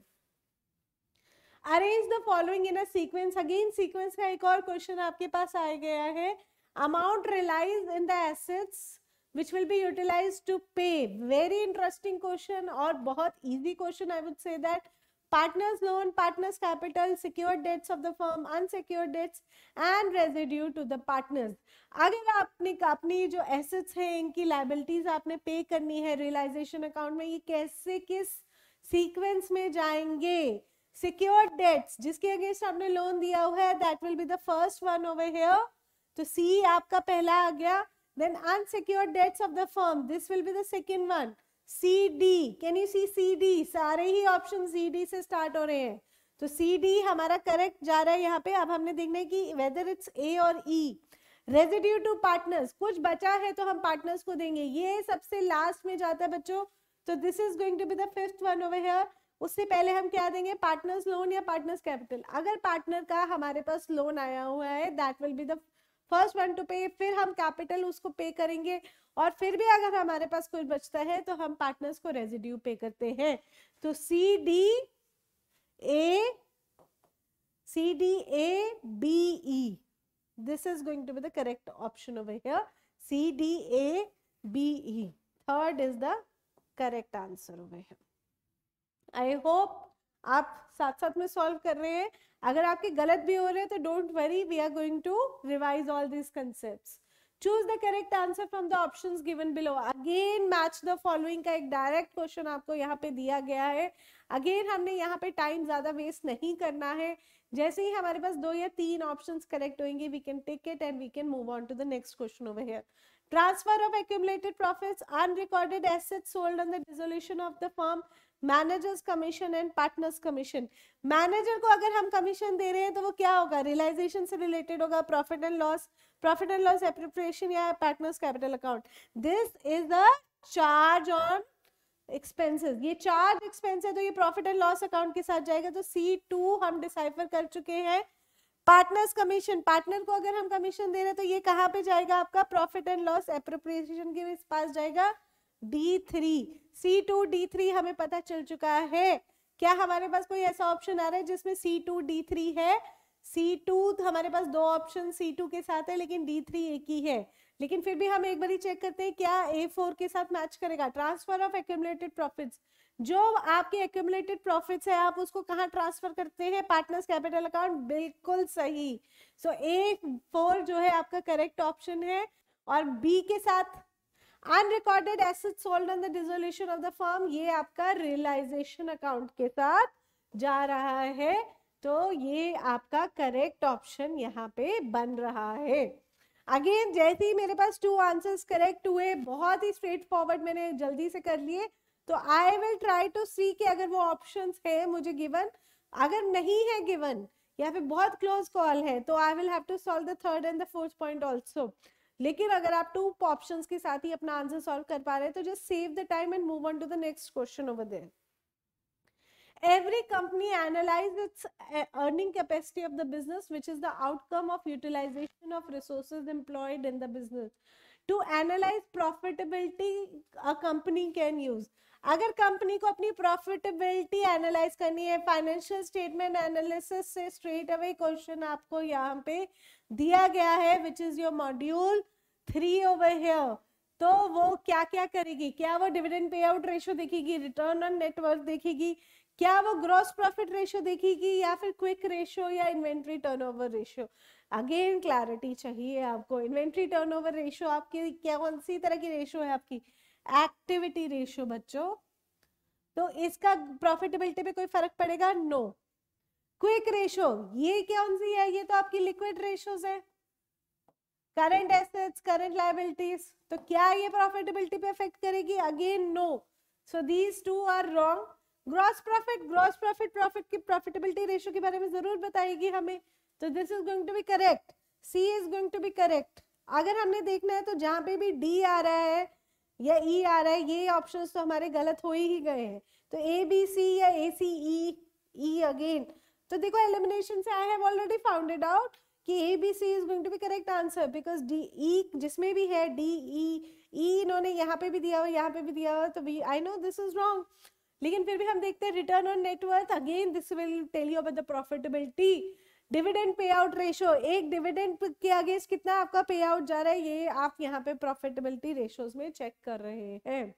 Arrange the following in a sequence. Again sequence का एक और question आपके पास आ गया है. Amount realized in the assets which will be utilized to pay. Very interesting question और बहुत easy question I would say that. partners loan, partners capital, secured debts of the firm, unsecured debts and residue to the partners. अगर आपने अपनी जो assets हैं इनकी liabilities आपने pay करनी है realization account में ये कैसे किस sequence में जाएँगे secured debts जिसके अगेंस्ट आपने लोन दिया हुआ है that will be the first one over here तो C आपका पहला आ गया then unsecured debts of the firm. This will be the second one. C C D सारे ही ऑप्शन सी डी से स्टार्ट हो रहे हैं। तो सी डी हमारा करेक्ट जा रहा है यहाँ पे। अब हमने देखना है कि वेदर इट्स ए और ई रेजिड्यू टू पार्टनर्स कुछ बचा है तो हम पार्टनर्स को देंगे। ये सबसे लास्ट में जाता है बच्चों। तो this is going to be the fifth one over here उससे पहले हम क्या देंगे? पार्टनर्स लोन या पार्टनर्स कैपिटल अगर पार्टनर का हमारे पास लोन आया हुआ है that will be the first one to pay, फिर हम कैपिटल उसको पे करेंगे और फिर भी अगर हमारे पास कुछ बचता है तो हम पार्टनर्स को रेजिड्यू पे करते हैं। तो C D A C D A B E this is going to be the correct option over here C D A B E third is the correct answer over here I hope आप साथ साथ में solve कर रहे हैं। अगर आपके गलत भी हो रहे हैं तो don't worry we are going to revise all this concepts choose the correct answer from the options given below again match the following का एक डायरेक्ट क्वेश्चन आपको यहाँ पे दिया गया है। अगेन हमने यहाँ पे टाइम ज़्यादा वेस्ट नहीं करना है। जैसे ही हमारे पास दो या तीन ऑप्शंस करेक्ट होंगे we can take it and we can move on to the next question over here transfer of accumulated profits, unrecorded assets sold on the dissolution of the firm managers commission and partners commission manager को अगर हम commission दे रहे हैं तो वो क्या होगा? रियलाइजेशन से रिलेटेड होगा profit and loss profit and loss appropriation या partners capital account this is the charge on expenses ये चार्ज एक्सपेंस है तो ये प्रॉफिट एंड लॉस अकाउंट के साथ जाएगा तो सी टू हम डिसाइफर कर चुके हैं। पार्टनर्स कमीशन पार्टनर को अगर हम कमीशन दे रहे हैं तो ये कहाँ पे जाएगा? आपका प्रॉफिट एंड लॉस एप्रोप्रिएशन के पास जाएगा। D three C two D three हमें पता चल चुका है। क्या हमारे पास कोई ऐसा ऑप्शन आ रहा है जिसमें सी टू डी थ्री है? सी टू हमारे पास दो ऑप्शन सी टू के साथ है, लेकिन डी थ्री एक ही है। लेकिन फिर भी हम एक बार चेक करते हैं, क्या ए फोर के साथ मैच करेगा? ट्रांसफ़र ऑफ़ एक्यूमुलेटेड प्रॉफिट्स जो आपके एक्यूमुलेटेड प्रॉफिट्स है, आप उसको कहाँ ट्रांसफ़र करते हैं? पार्टनर्स कैपिटल अकाउंट बिल्कुल सही। सो ए फोर जो है, आपका करेक्ट ऑप्शन है। और बी के साथ unrecorded asset sold on the dissolution of the firm, ये आपका रियलाइजेशन अकाउंट के साथ जा रहा है। तो ये आपका करेक्ट ऑप्शन यहाँ पे बन रहा है। अगेन, जैसे ही मेरे पास टू आंसर्स करेक्ट हुए, बहुत ही स्ट्रेट फॉरवर्ड मैंने जल्दी से कर लिए। तो I will try to see कि अगर वो ऑप्शंस है मुझे गिवन अगर नहीं है गिवन या फिर बहुत क्लोज कॉल है तो I will have to solve the third and the fourth point also लेकिन अगर आप टू ऑप्शंस के साथ ही अपना आंसर सॉल्व कर पा रहे हैं तो just save the time and move on to the next question over there every company analyzes its earning capacity of the business which is the outcome of utilization of resources employed in the business to analyze profitability a company can use अगर company को अपनी profitability analyse करनी है financial statement analysis से straight away question आपको यहाँ पे दिया गया है which is your module three over here तो वो क्या क्या करेगी? क्या वो डिविडेंड पे आउट रेशियो देखेगी रिटर्न ऑन नेटवर्क देखेगी? क्या वो ग्रॉस प्रॉफिट रेशियो देखेगी? या फिर क्विक रेशियो या inventory turnover ratio again clarity चाहिए आपको। इन्वेंट्री टर्नओवर रेशियो आपकी क्या कौन सी तरह की रेशियो है आपकी? एक्टिविटी रेशियो बच्चों तो इसका प्रॉफिटेबिलिटी पे कोई फ़र्क पड़ेगा? नो क्विक रेशियो ये कौन सी है? ये तो आपकी लिक्विड रेशियोज है। करंट एसेट्स करंट लाइबिलिटीज तो क्या ये प्रॉफिटेबिलिटी पे इफ़ेक्ट करेगी? Again no so these two are wrong gross profit gross profit profit की प्रॉफिटेबिलिटी रेशियो के बारे में ज़रूर बताएगी हमें। तो this is going to be correct C is going to be correct अगर हमने देखना है तो जहाँ पे भी डी आ रहा है या ई e आ रहा है, ये ऑप्शन तो हमारे गलत हो ही गए हैं। तो ए बी सी या A C E E again तो देखो एलिमिनेशन से I have already founded out कि A B C is going to be correct answer because D E जिसमें भी है डी ई ई इन्होंने यहाँ पे भी दिया हुआ, यहाँ पे भी दिया हुआ तो we I know this is wrong लेकिन फिर भी हम देखते हैं return on net worth again this will tell you about the profitability dividend pay out ratio एक डिविडेंड के अगेंस्ट कितना आपका पे आउट जा रहा है, ये आप यहाँ पे प्रॉफिटेबिलिटी रेशियोज में चेक कर रहे हैं।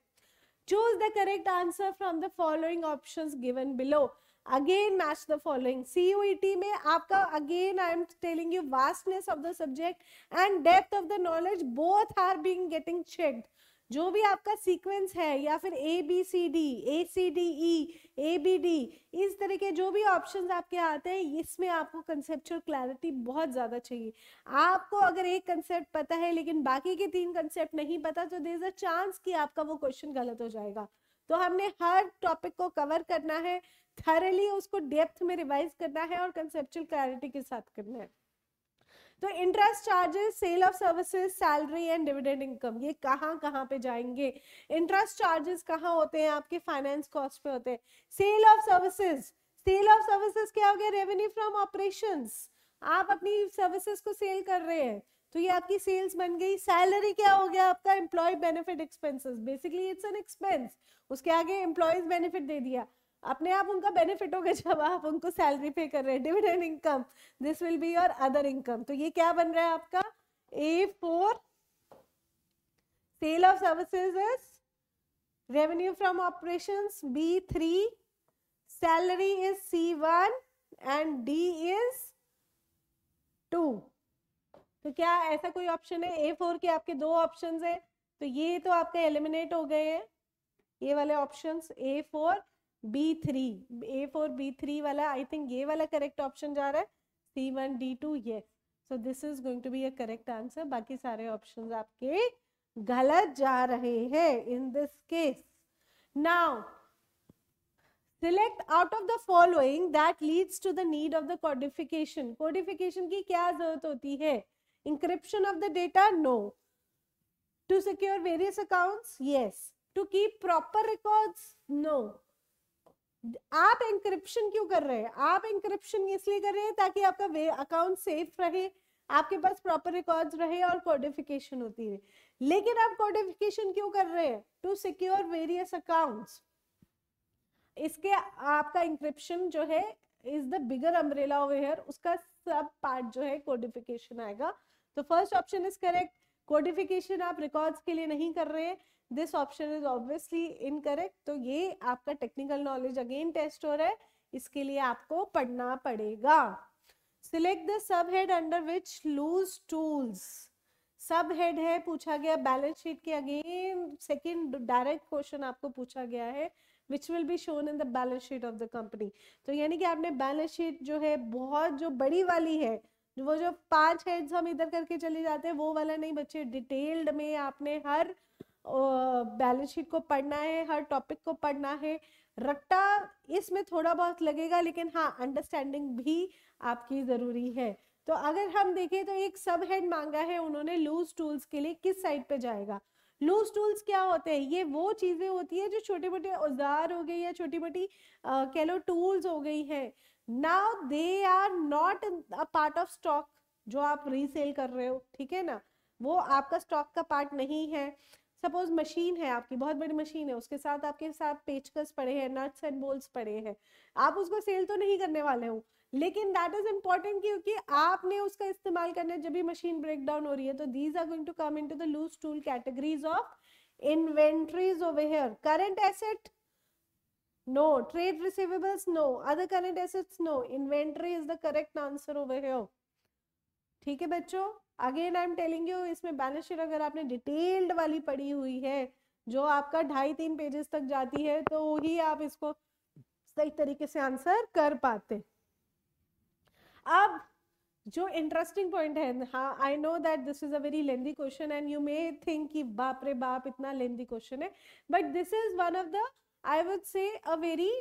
Choose the correct answer from the following options given below again match the following CUET में आपका again I am telling you vastness of the subject and depth of the knowledge both are being getting checked जो भी आपका sequence है या फिर A B C D A C D E A B D इस तरह के जो भी ऑप्शन आपके आते हैं, इसमें आपको कंसेप्चुअल क्लैरिटी बहुत ज़्यादा चाहिए। आपको अगर एक कंसेप्ट पता है, लेकिन बाकी के तीन कंसेप्ट नहीं पता तो देर इज़ अ चांस कि आपका वो क्वेश्चन गलत हो जाएगा। तो हमने हर टॉपिक को कवर करना है थरली उसको डेप्थ में रिवाइज करना है और कंसेप्चुअल क्लैरिटी के साथ करना है। तो interest charges sale of services salary and dividend income ये कहाँ कहाँ पे जाएँगे? इंटरेस्ट चार्जेस कहाँ होते हैं? आपके फाइनेंस कॉस्ट पे होते हैं। Sale of services sale of services क्या हो गया? रेवेन्यू फ्रॉम ऑपरेशंस आप अपनी सर्विसेज़ को सेल कर रहे हैं तो ये आपकी सेल्स बन गई। सैलरी क्या हो गया? आपका employ benefit expenses basically it's an expense उसके आगे एम्प्लॉयज़ बेनिफिट दे दिया। अपने आप उनका बेनिफिट होगा जब आप उनको सैलरी पे कर रहे हैं dividend income this will be your other income तो ये क्या बन रहा है आपका? A four sale of services is revenue from operations B three salary is C one and D is two तो क्या ऐसा कोई ऑप्शन है? ए फोर के आपके दो ऑप्शन है। तो ये तो आपके एलिमिनेट हो गए हैं। ये वाले options A four B three A four B three वाला आई थिंक ये वाला करेक्ट ऑप्शन जा रहा है सी वन डी टू ये so this is going to be a correct answer बाकी सारे ऑप्शन आपके गलत जा रहे हैं in this case now select out of the following that leads to the need of the codification codification की क्या ज़रूरत होती है? Encryption of the data no to secure various accounts yes to keep proper records no आप encryption क्यों कर रहे हैं? आप इंक्रिप्शन इसलिए कर रहे हैं ताकि आपका अकाउंट सेफ़ रहे, आपके पास प्रॉपर रिकॉर्ड्स रहे और कोडिफिकेशन होती रहे। लेकिन आप कोडिफिकेशन क्यों कर रहे हैं? टू सिक्योर वेरियस अकाउंट्स इसके आपका इंक्रिप्शन जो है is the bigger umbrella over here उसका सब पार्ट जो है कोडिफिकेशन आएगा। तो first option is correct codification आप रिकॉर्ड्स के लिए नहीं कर रहे हैं। This option is obviously incorrect तो ये आपका टेक्निकल नॉलेज अगेन टेस्ट हो रहा है, इसके लिए आपको पढ़ना पड़ेगा। Select the sub head under which loose tools sub head है, पूछा गया बैलेंस शीट के अगेन सेकंड डायरेक्ट क्वेश्चन आपको पूछा गया है which will be shown in the balance sheet of the company तो यानी कि आपने बैलेंस शीट जो है, बहुत जो बड़ी वाली है, वो जो पाँच हेड्स हम इधर करके चले जाते हैं, वो वाला नहीं बच्चे डिटेल्ड में आपने हर बैलेंस शीट को पढ़ना है, हर टॉपिक को पढ़ना है। रट्टा इसमें थोड़ा बहुत लगेगा, लेकिन हाँ अंडरस्टैंडिंग भी आपकी ज़रूरी है। तो अगर हम देखें तो एक सब हेड मांगा है, उन्होंने लूज टूल्स के लिए किस साइड पे जाएगा? लूज टूल्स क्या होते हैं? ये वो चीज़ें होती है जो छोटे मोटे औज़ार हो गए या छोटी मोटी कह लो टूल्स हो गई है। Now they are not a part of stock जो आप रीसेल कर रहे हो, ठीक है ना? वो आपका स्टॉक का पार्ट नहीं है। सपोज़ मशीन है आपकी, बहुत बड़ी मशीन है, उसके साथ आपके साथ पेचकस पड़े हैं नट्स एंड बोल्स पड़े हैं, आप उसको सेल तो नहीं करने वाले हो, लेकिन दैट इज़ इम्पोर्टेंट क्योंकि आपने उसका इस्तेमाल करना जब भी मशीन ब्रेक डाउन हो रही है तो these are going to come into the loose tool categories of inventories over here current asset no. Trade receivables? No. Other current assets? No. Inventory is the correct answer over here. ठीक है बच्चों? Again I am telling you इसमें balance sheet अगर आपने detailed वाली पढ़ी हुई है, जो आपका ढाई तीन पेजेस तक जाती है तो ही आप इसको सही तरीके से आंसर कर पाते। अब, जो इंटरेस्टिंग पॉइंट है हाँ I know that this is a very lengthy question and you may think कि बाप रे बाप, इतना लेंदी क्वेश्चन है। But this is one of the I would say a very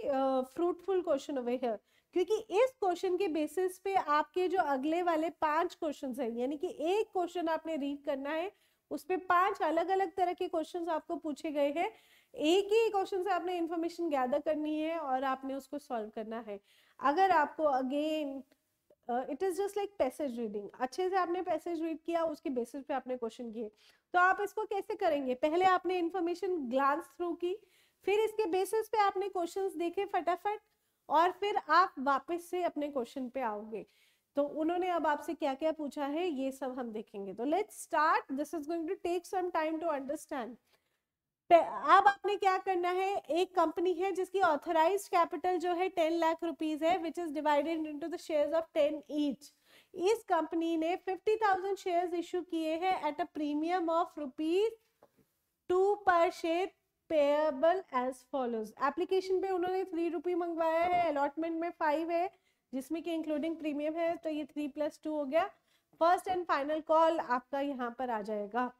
fruitful question over here क्योंकि इस क्वेश्चन के basis पे आपके जो अगले वाले पाँच क्वेश्चन हैं, यानी कि एक क्वेश्चन आपने रीड करना है, उस पर पाँच अलग अलग तरह के क्वेश्चन आपको पूछे गए हैं। एक ही क्वेश्चन से आपने इंफॉर्मेशन गैदर करनी है और आपने उसको सॉल्व करना है। अगर आपको again it is just like passage reading अच्छे से आपने पैसेज रीड किया, उसके बेसिस पे आपने क्वेश्चन किए तो आप इसको कैसे करेंगे? पहले आपने इन्फॉर्मेशन ग्लांस थ्रू की, फिर इसके बेसिस पे आपने क्वेश्चंस देखे फटाफट और फिर आप वापस से अपने क्वेश्चन पे आओगे। तो उन्होंने अब आपसे क्या क्या पूछा है, ये सब हम देखेंगे। तो let's start this is going to take some time to understand अब आपने क्या करना है, एक कंपनी है जिसकी ऑथराइज कैपिटल जो है टेन लाख रुपीज़ है which is divided into the shares of ten each इस कंपनी ने फिफ्टी थाउज़ेंड शेयर्स इशू किए हैं at a premium of rupees two per share payable as follows application पे उन्होंने थ्री रुपी मंगवाया है अलॉटमेंट में फाइव है जिसमें कि इंक्लूडिंग प्रीमियम है तो ये थ्री प्लस टू हो गया। फ़र्स्ट एंड फाइनल कॉल आपका यहाँ पर आ जाएगा।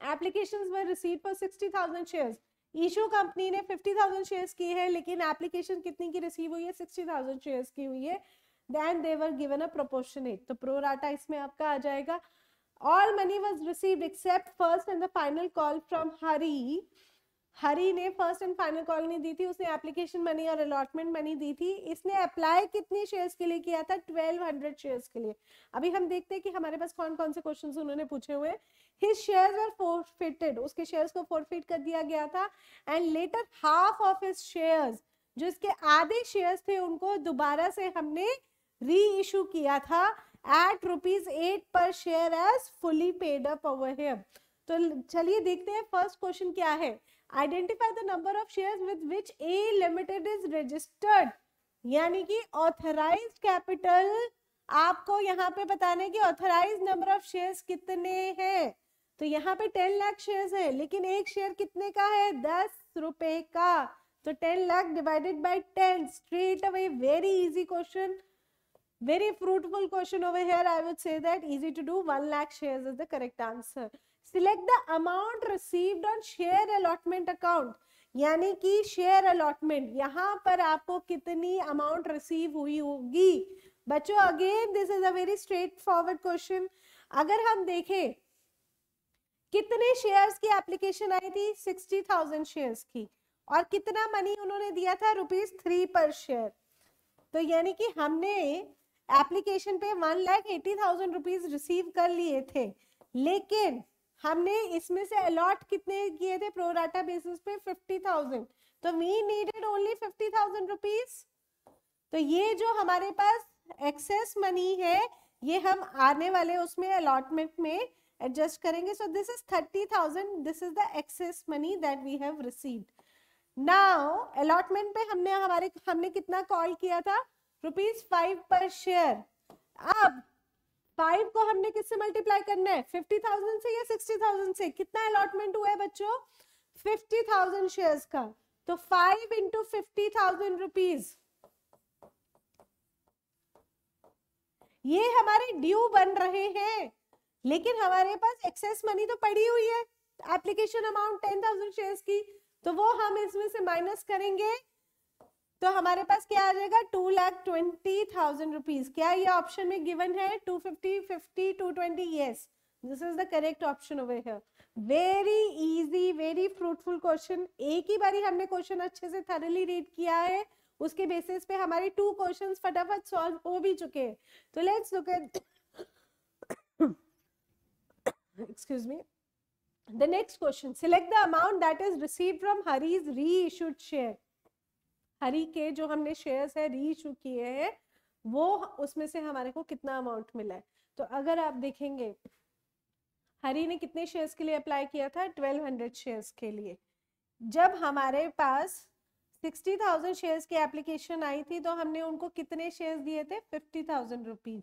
Applications were receive for 60,000 shares issue company ने 50,000 शेयर्स की है लेकिन एप्लीकेशन कितनी की रिसीव हुई है? 60,000 शेयर्स की हुई है। Then they were given a proportionate तो प्रो राटा इसमें आपका आ जाएगा। All money was received except first and the final call from Hari Hari ने फ़र्स्ट एंड फाइनल कॉल नहीं दी थी, उसने एप्लीकेशन मनी और अलॉटमेंट मनी दी थी। इसने अप्लाई कितने शेयर्स के लिए किया था? 1200 शेयर्स के लिए। अभी हम देखते हैं कि हमारे पास कौन कौन से क्वेश्चंस उन्होंने पूछे हुए हिज शेयर्स वर फोरफिटेड उसके शेयर्स को फोरफिट कर दिया गया था। And later half of his shares जो इसके आधे शेयर्स थे, उनको दोबारा से हमने री इशू किया था at rupees eight per share as fully paid up over here तो चलिए देखते हैं फ़र्स्ट क्वेश्चन क्या है। Identify the number of shares with which A limited is registered यानी कि ऑथराइज्ड कैपिटल आपको यहाँ पे बताने की ऑथराइज नंबर ऑफ़ शेयर्स कितने हैं। तो यहाँ पे टेन लाख शेयर्स है, लेकिन एक शेयर कितने का है? दस रुपए का। तो ten lakh divided by ten straight away very easy question very fruitful question over here, i would say that easy to do 1 lakh shares is the correct answer select the amount received on share allotment account. यानी कि share allotment यहाँ पर आपको कितनी amount receive हुई होगी? बच्चों again this is a very straightforward question अगर हम देखें, कितने शेयर्स की एप्लीकेशन आई थी? सिक्सटी थाउज़ेंड शेयर्स की. और कितना मनी उन्होंने दिया था? रुपीज़ थ्री पर शेयर तो यानी कि हमने एप्लीकेशन पे one lakh eighty thousand rupees receive कर लिए थे. लेकिन हमने इसमें से अलॉट कितने किए थे प्रोराटा बेसिस पे? फिफ्टी थाउज़ेंड तो we needed only fifty thousand rupees तो ये जो हमारे पास एक्सेस मनी है, ये हम आने वाले उसमें अलॉटमेंट में एडजस्ट करेंगे. So this is thirty thousand this is the excess money that we have received now allotment पे हमने हमारे, हमने कितना कॉल किया था? रुपीज़ फाइव पर शेयर अब फाइव को हमने किससे मल्टीप्लाई करना है? फिफ्टी थाउज़ेंड से या सिक्सटी थाउज़ेंड से? कितना अलॉटमेंट हुआ है बच्चों? फिफ्टी थाउज़ेंड शेयर का। तो five into fifty thousand rupees ये हमारे ड्यू बन रहे हैं। लेकिन हमारे पास एक्सेस मनी तो पड़ी हुई है। Application amount ten thousand share की। तो वो हम इसमें से माइनस करेंगे। तो हमारे पास क्या आ जाएगा? Two lakh twenty thousand rupees क्या ये ऑप्शन में गिवन है? Two fifty fifty two twenty yes this is the correct option over here very easy very fruitful question एक ही बारी हमने क्वेश्चन अच्छे से थरली रीड किया है। उसके बेसिस पे हमारे टू क्वेश्चंस फटाफट सॉल्व हो भी चुके हैं। तो let's look at excuse me. The next question. Select the amount that is received from hari's reissued share. Hari के जो हमने शेयर्स है री इशू किए हैं वो उसमें से हमारे को कितना अमाउंट मिला है? तो अगर आप देखेंगे हरी ने कितने शेयर्स के लिए अप्लाई किया था? 1200 शेयर्स के लिए। जब हमारे पास 60,000 शेयर्स की एप्लीकेशन आई थी तो हमने उनको कितने शेयर्स दिए थे? 50,000 रुपीज़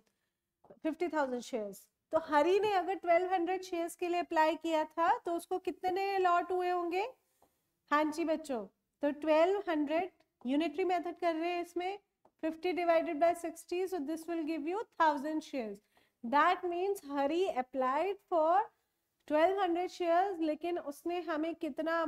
50,000 शेयर्स तो हरी ने अगर 1200 शेयर्स के लिए अप्लाई किया था तो उसको कितने अलॉट हुए होंगे? हाँ जी बच्चों तो 1200 यूनिटरी मेथड कर रहे हैं इसमें 50 divided by 60 so this will give you 1000 shares. That means Hari applied for 1200 shares लेकिन उसने हमें कितना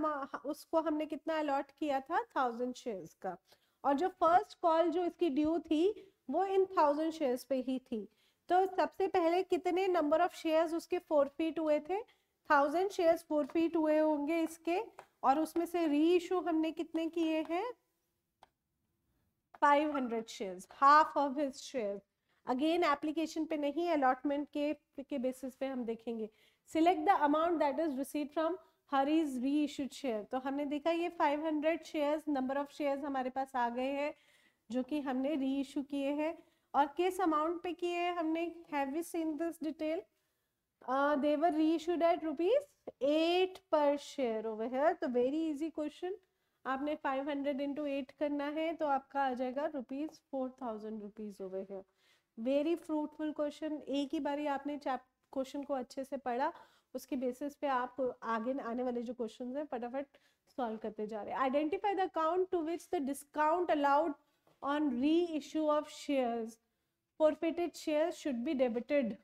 उसको हमने कितना अलॉट किया था? 1000 शेयर्स का। और जो फ़र्स्ट कॉल जो इसकी ड्यू थी, वो इन 1000 शेयर्स पे ही थी। तो सबसे पहले कितने नंबर ऑफ़ शेयर्स उसके फोर फीट हुए थे? थाउज़ेंड शेयर्स फोर फीट हुए होंगे इसके, और उसमें से री इशू हमने कितने किए हैं? 500 shares half of his shares again application पे नहीं अलॉटमेंट के के बेसिस पे हम देखेंगे। Select the amount that is receive from Hari's reissued share तो हमने देखा ये 500 शेयर्स नंबर ऑफ़ शेयर्स हमारे पास आ गए हैं, जो कि हमने री इशू किए हैं। और किस अमाउंट पे किए हमने? Have we seen this detail they were reissued at rupees 8 per share over here. तो very easy question. आपने 500 हंड्रेड इंटू एट करना है तो आपका आ जाएगा rupees four thousand rupees over here very fruitful question एक ही बारी आपने चैप क्वेश्चन को अच्छे से पढ़ा, उसके बेसिस पे आप आगे आने वाले जो क्वेश्चन हैं, फटाफट सॉल्व करते जा रहे हैं। Identify the account to which the discount allowed on reissue of shares forfeited shares should be debited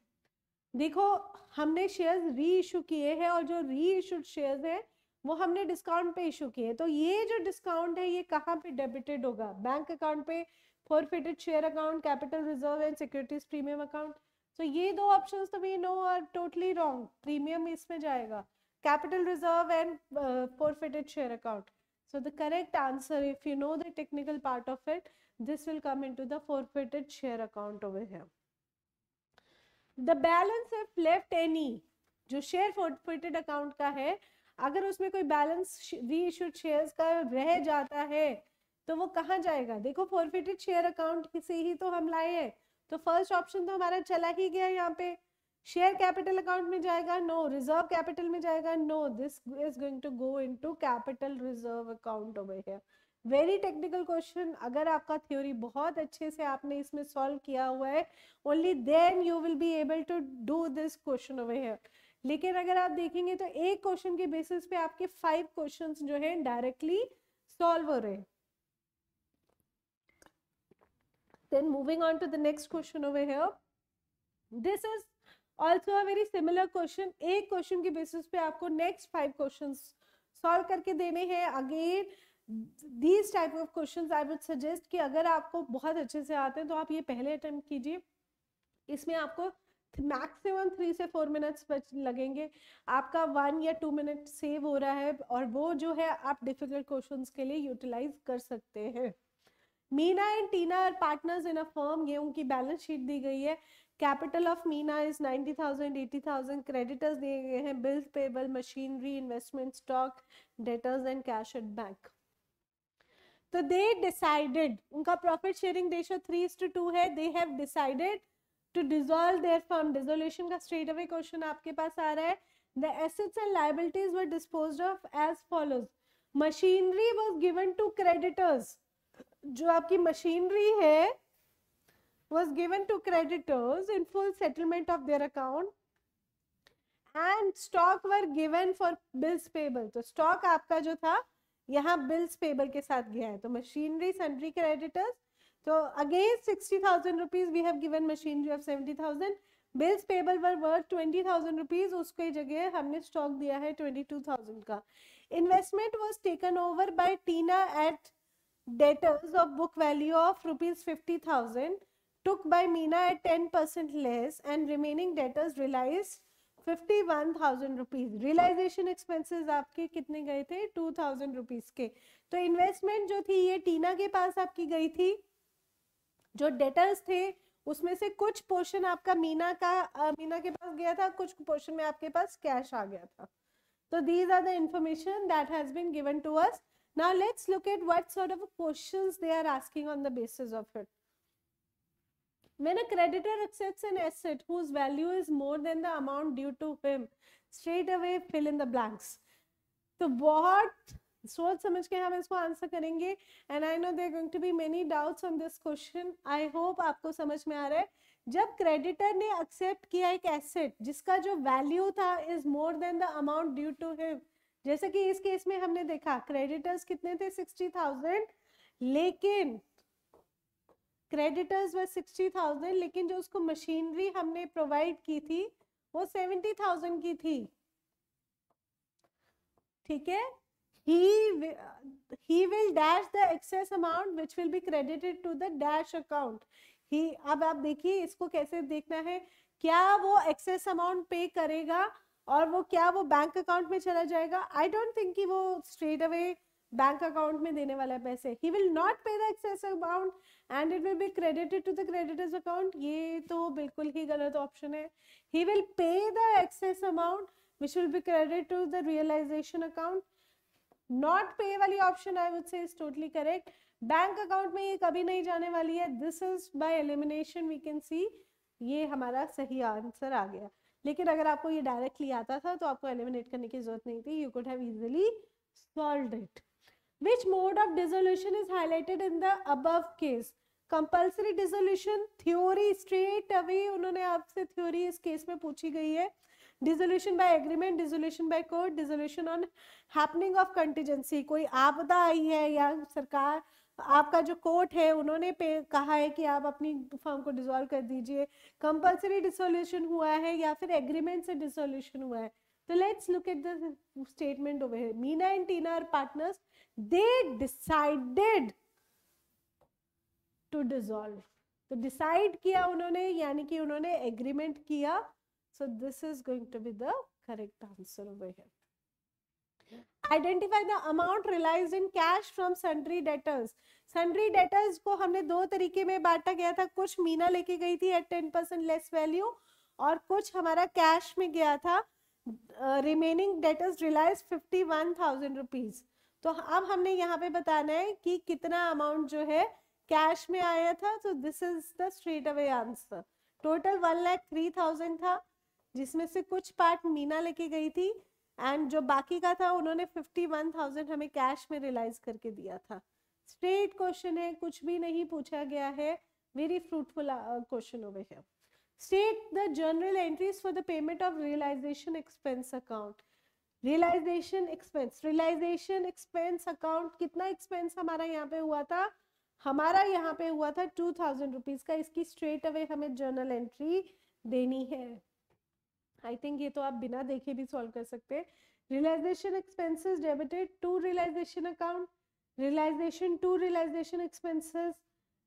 देखो, हमने शेयर्स री इशू किए हैं और जो री इशूड शेयर्स हैं वो हमने डिस्काउंट पे इशू किए। तो ये जो डिस्काउंट है, ये कहाँ पे डेबिटेड होगा? बैंक अकाउंट पे forfeited share account capital reserve and securities premium account तो ये दो ऑप्शन तो we know are totally wrong premium इसमें जाएगा। Capital reserve and forfeited share account so the correct answer, if you know the technical part of it, this will come into the forfeited share account over here. The balance if left any, जो share forfeited account का है अगर उसमें कोई balance reissued shares का रह जाता है तो वो कहाँ जाएगा? देखो फॉरफिटेड शेयर अकाउंट से ही तो हम लाए हैं। तो फ़र्स्ट ऑप्शन तो हमारा चला ही गया यहाँ पे। शेयर कैपिटल अकाउंट में जाएगा? नो रिज़र्व कैपिटल में जाएगा? No this is going to go into capital reserve account over here very technical question अगर आपका थ्योरी बहुत अच्छे से आपने इसमें सॉल्व किया हुआ है only then you will be able to do this question over here लेकिन अगर आप देखेंगे तो एक क्वेश्चन के बेसिस पे आपके फाइव क्वेश्चन जो है डायरेक्टली सॉल्व हो रहे then moving on to the next question over here. This is also a very similar question. एक क्वेश्चन के बेसिस पे आपको नेक्स्ट फाइव क्वेश्चंस सॉल्व करके देने हैं। Again these type of questions I would suggest कि अगर आपको बहुत अच्छे से आते हैं तो आप ये पहले अटेम्प्ट कीजिए। इसमें आपको मैक्सिमम थ्री से फोर मिनट्स बच लगेंगे। आपका वन या टू मिनट सेव हो रहा है और वो जो है आप डिफ़िकल्ट क्वेश्चंस के लिए यूटिलाइज कर सकते हैं। Meena and Tina are partners in a firm ये उनकी बैलेंस शीट दी गई है। Capital of Meena is ninety thousand eighty thousand creditors दिए गए हैं। Bills payable machinery investment stock debtors and cash at bank तो दे डिसाइडेड उनका profit sharing ratio three two है। They have decided to dissolve their firm dissolution का straight away question आपके पास आ रहा है। The assets and liabilities were dispose of as follows machinery was given to creditors जो आपकी मशीनरी है was given to creditors in full settlement of their account and stock were given for bills payable तो stock आपका जो था, यहाँ bills payable के साथ गया है। तो machinery sundry creditors So again 60,000 rupees we have given machinery of 70,000. Bills payable were worth 20,000 rupees. उसके जगह हमने stock दिया है 22,000 का. Investment was taken over by Tina at debtors of book value of rupees 50,000 took by Meena at 10% less and remaining debtors realized 51,000 rupees. Realization expenses आपके कितने गए थे 2,000 rupees के. तो investment जो थी ये टीना के पास आपकी गई थी जो डेटर्स थे उसमें से कुछ पोर्शन आपका मीना का आ, मीना के पास गया था कुछ पोर्शन में आपके पास कैश आ गया था तो these are the information that has been given to us now let's look at what sort of questions they are asking on the basis of it when a creditor accepts an asset whose value is more than the amount due to him straight away fill in the blanks तो बहुत सोच समझ के हम इसको answer करेंगे। And I know there going to be many doubts on this question I hope आपको समझ में आ रहा है। जब क्रेडिटर ने एक्सेप्ट किया एक एसेट जिसका जो वैल्यू था is more than the amount due to him जैसे कि इस केस में हमने देखा क्रेडिटर्स कितने थे? सिक्सटी थाउज़ेंड लेकिन क्रेडिटर्स व सिक्सटी थाउज़ेंड लेकिन जो उसको मशीनरी हमने प्रोवाइड की थी, वो सेवेंटी थाउज़ेंड की थी। ठीक है? He he will dash the excess amount which will be credited to the dash account. He, अब आप देखिए इसको कैसे देखना है। क्या वो एक्सेस अमाउंट पे करेगा और वो क्या वो बैंक अकाउंट में चला जाएगा? आई डोंट थिंक कि वो स्ट्रेट अवे बैंक अकाउंट में देने वाला है पैसे। He will not pay the excess amount and it will be credited to the creditors account ये तो बिल्कुल ही गलत ऑप्शन है। He will pay the excess amount which will be credit to the realisation account not pay वाली option I would say is totally correct bank account में ये कभी नहीं जाने वाली है. This is by elimination we can see ये हमारा सही आंसर आ गया. लेकिन अगर आपको ये डायरेक्टली आता था तो आपको एलिमिनेट करने की ज़रूरत नहीं थी. You could have easily solve it which mode of dissolution is highlighted in the above case? Compulsory dissolution theory straight away उन्होंने आपसे थ्योरी इस केस में पूछी गई है. Dissolution by agreement dissolution by court dissolution on happening of contingency कोई आपदा आई है या सरकार, आपका जो कोर्ट है, उन्होंने पे कहा है कि आप अपनी फर्म को डिसॉल्व कर दीजिए। कंपल्सरी डिसोल्यूशन हुआ है या फिर एग्रीमेंट से डिसोल्यूशन हुआ है? तो let's look at the statement over here Meena and Tina are partners they decided to dissolve तो डिसाइड किया उन्होंने, यानी कि उन्होंने एग्रीमेंट किया so this is going to be the correct answer over here identify the amount realise in cash from sundry debtors sundry debtors को हमने दो तरीके में बांटा गया था। कुछ मीना लेके गई थी at ten percent less value और कुछ हमारा कैश में गया था। Remaining debtors realise fifty one thousand rupees तो अब हमने यहाँ पे बताना है कि कितना अमाउंट जो है कैश में आया था। तो this is the straight away answer total one lakh three thousand था। जिसमें से कुछ पार्ट मीना लेके गई थी एंड जो बाकी का था, उन्होंने फिफ्टी वन थाउज़ेंड हमें कैश में रियलाइज़ करके दिया था। स्ट्रेट क्वेश्चन है, कुछ भी नहीं पूछा गया है। Very fruitful question over here state the journal entries for the payment of realization expense account. Realization expense realization expense account कितना expense हमारा यहाँ पे हुआ था? हमारा यहाँ पे हुआ था टू थाउज़ेंड रुपीज़ का। इसकी स्ट्रेट अवे हमें जर्नल एंट्री देनी है। आई थिंक ये तो आप बिना देखे भी सॉल्व कर सकते हैं। Realisation expenses debited to realisation account realisation to realisation expenses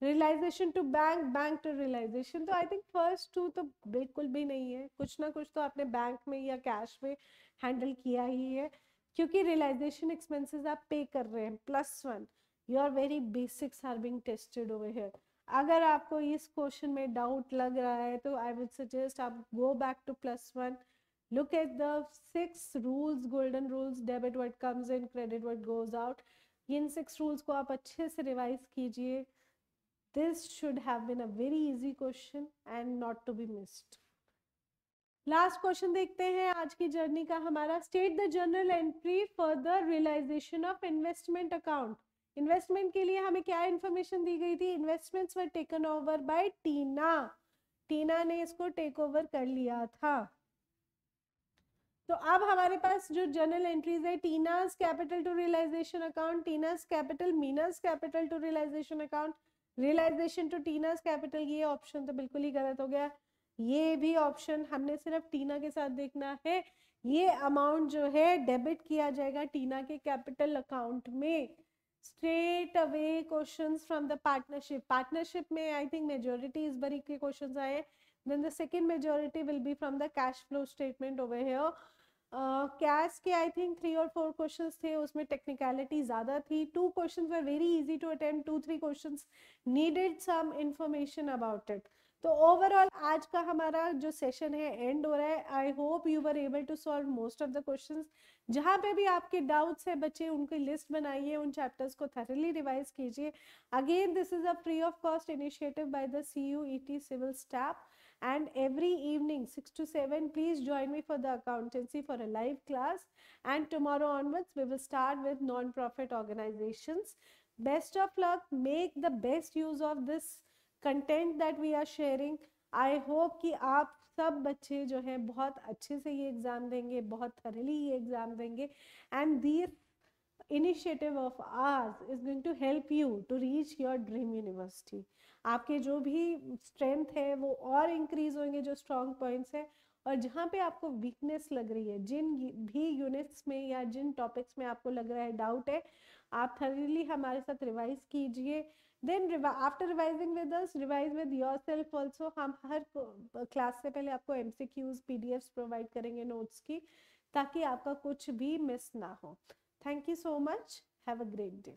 realisation to bank bank to realisation तो आई थिंक फ़र्स्ट टू तो बिल्कुल भी नहीं है। कुछ ना कुछ तो आपने बैंक में या कैश में हैंडल किया ही है। क्योंकि रियलाइजेशन एक्सपेंसेस आप पे कर रहे हैं plus one your very basics are being tested over here अगर आपको इस क्वेश्चन में डाउट लग रहा है तो आई वुड सजेस्ट आप go back to plus one look at the six rules, golden rules, debit what comes in, credit what goes out. इन सिक्स रूल्स को आप अच्छे से रिवाइज कीजिए। This should have been a very easy question and not to be missed last question देखते हैं आज की जर्नी का हमारा. State the journal entry for the realisation of investment account investment के लिए हमें क्या इन्फॉर्मेशन दी गई थी? Investments were taken over by Tina Tina ने इसको टेक ओवर कर लिया था। तो अब हमारे पास जो जर्नल एंट्रीज है Tina's capital to realisation account Tina's capital Meena's capital to realisation account realisation to Tina's capital ये ऑप्शन तो बिल्कुल ही गलत हो गया। ये भी ऑप्शन हमने सिर्फ़ टीना के साथ देखना है। ये अमाउंट जो है डेबिट किया जाएगा टीना के कैपिटल अकाउंट में। Straight away question from the partnership partnership में आई थिंक मेजोरिटी इस बरी के क्वेश्चन आए then the second majority will be from the cash flow statement over here cash के आई थिंक थ्री और फोर क्वेश्चन थे, उसमें टेक्निकलिटी ज़्यादा थी. Two question very easy to attempt two three question needed some information about it तो overall आज का हमारा जो सेशन है एंड हो रहा है I hope you were able to solve most of the questions जहाँ पे भी आपके डाउट्स है बच्चे उनकी लिस्ट बनाइए उन चैप्टर्स को थरली रिवाइज कीजिए again this is a free of cost initiative by the C U E T civil staff and every evening 6 to 7 please join me for the accountancy for a live class and tomorrow onwards we will start with non-profit organizations best of luck make the best use of this content that we are sharing. I hope कि आप सब बच्चे जो है, बहुत अच्छे से ये एग्ज़ाम देंगे, बहुत थरली ये एग्ज़ाम देंगे। And this initiative of ours is going to help you to reach your dream university आपके जो भी स्ट्रेंथ है, वो और इंक्रीज होंगे जो स्ट्रॉन्ग पॉइंट्स है। और जहाँ पे आपको वीकनेस लग रही है, जिन भी यूनिट्स में या जिन टॉपिक्स में आपको लग रहा है डाउट है, आप थरली हमारे साथ रिवाइज कीजिए। Then after revising with us revise with yourself also हम हर क्लास से पहले आपको एमसीक्यूज पीडीएफ्स प्रोवाइड करेंगे नोट्स की, ताकि आपका कुछ भी मिस ना हो। Thank you so much have a great day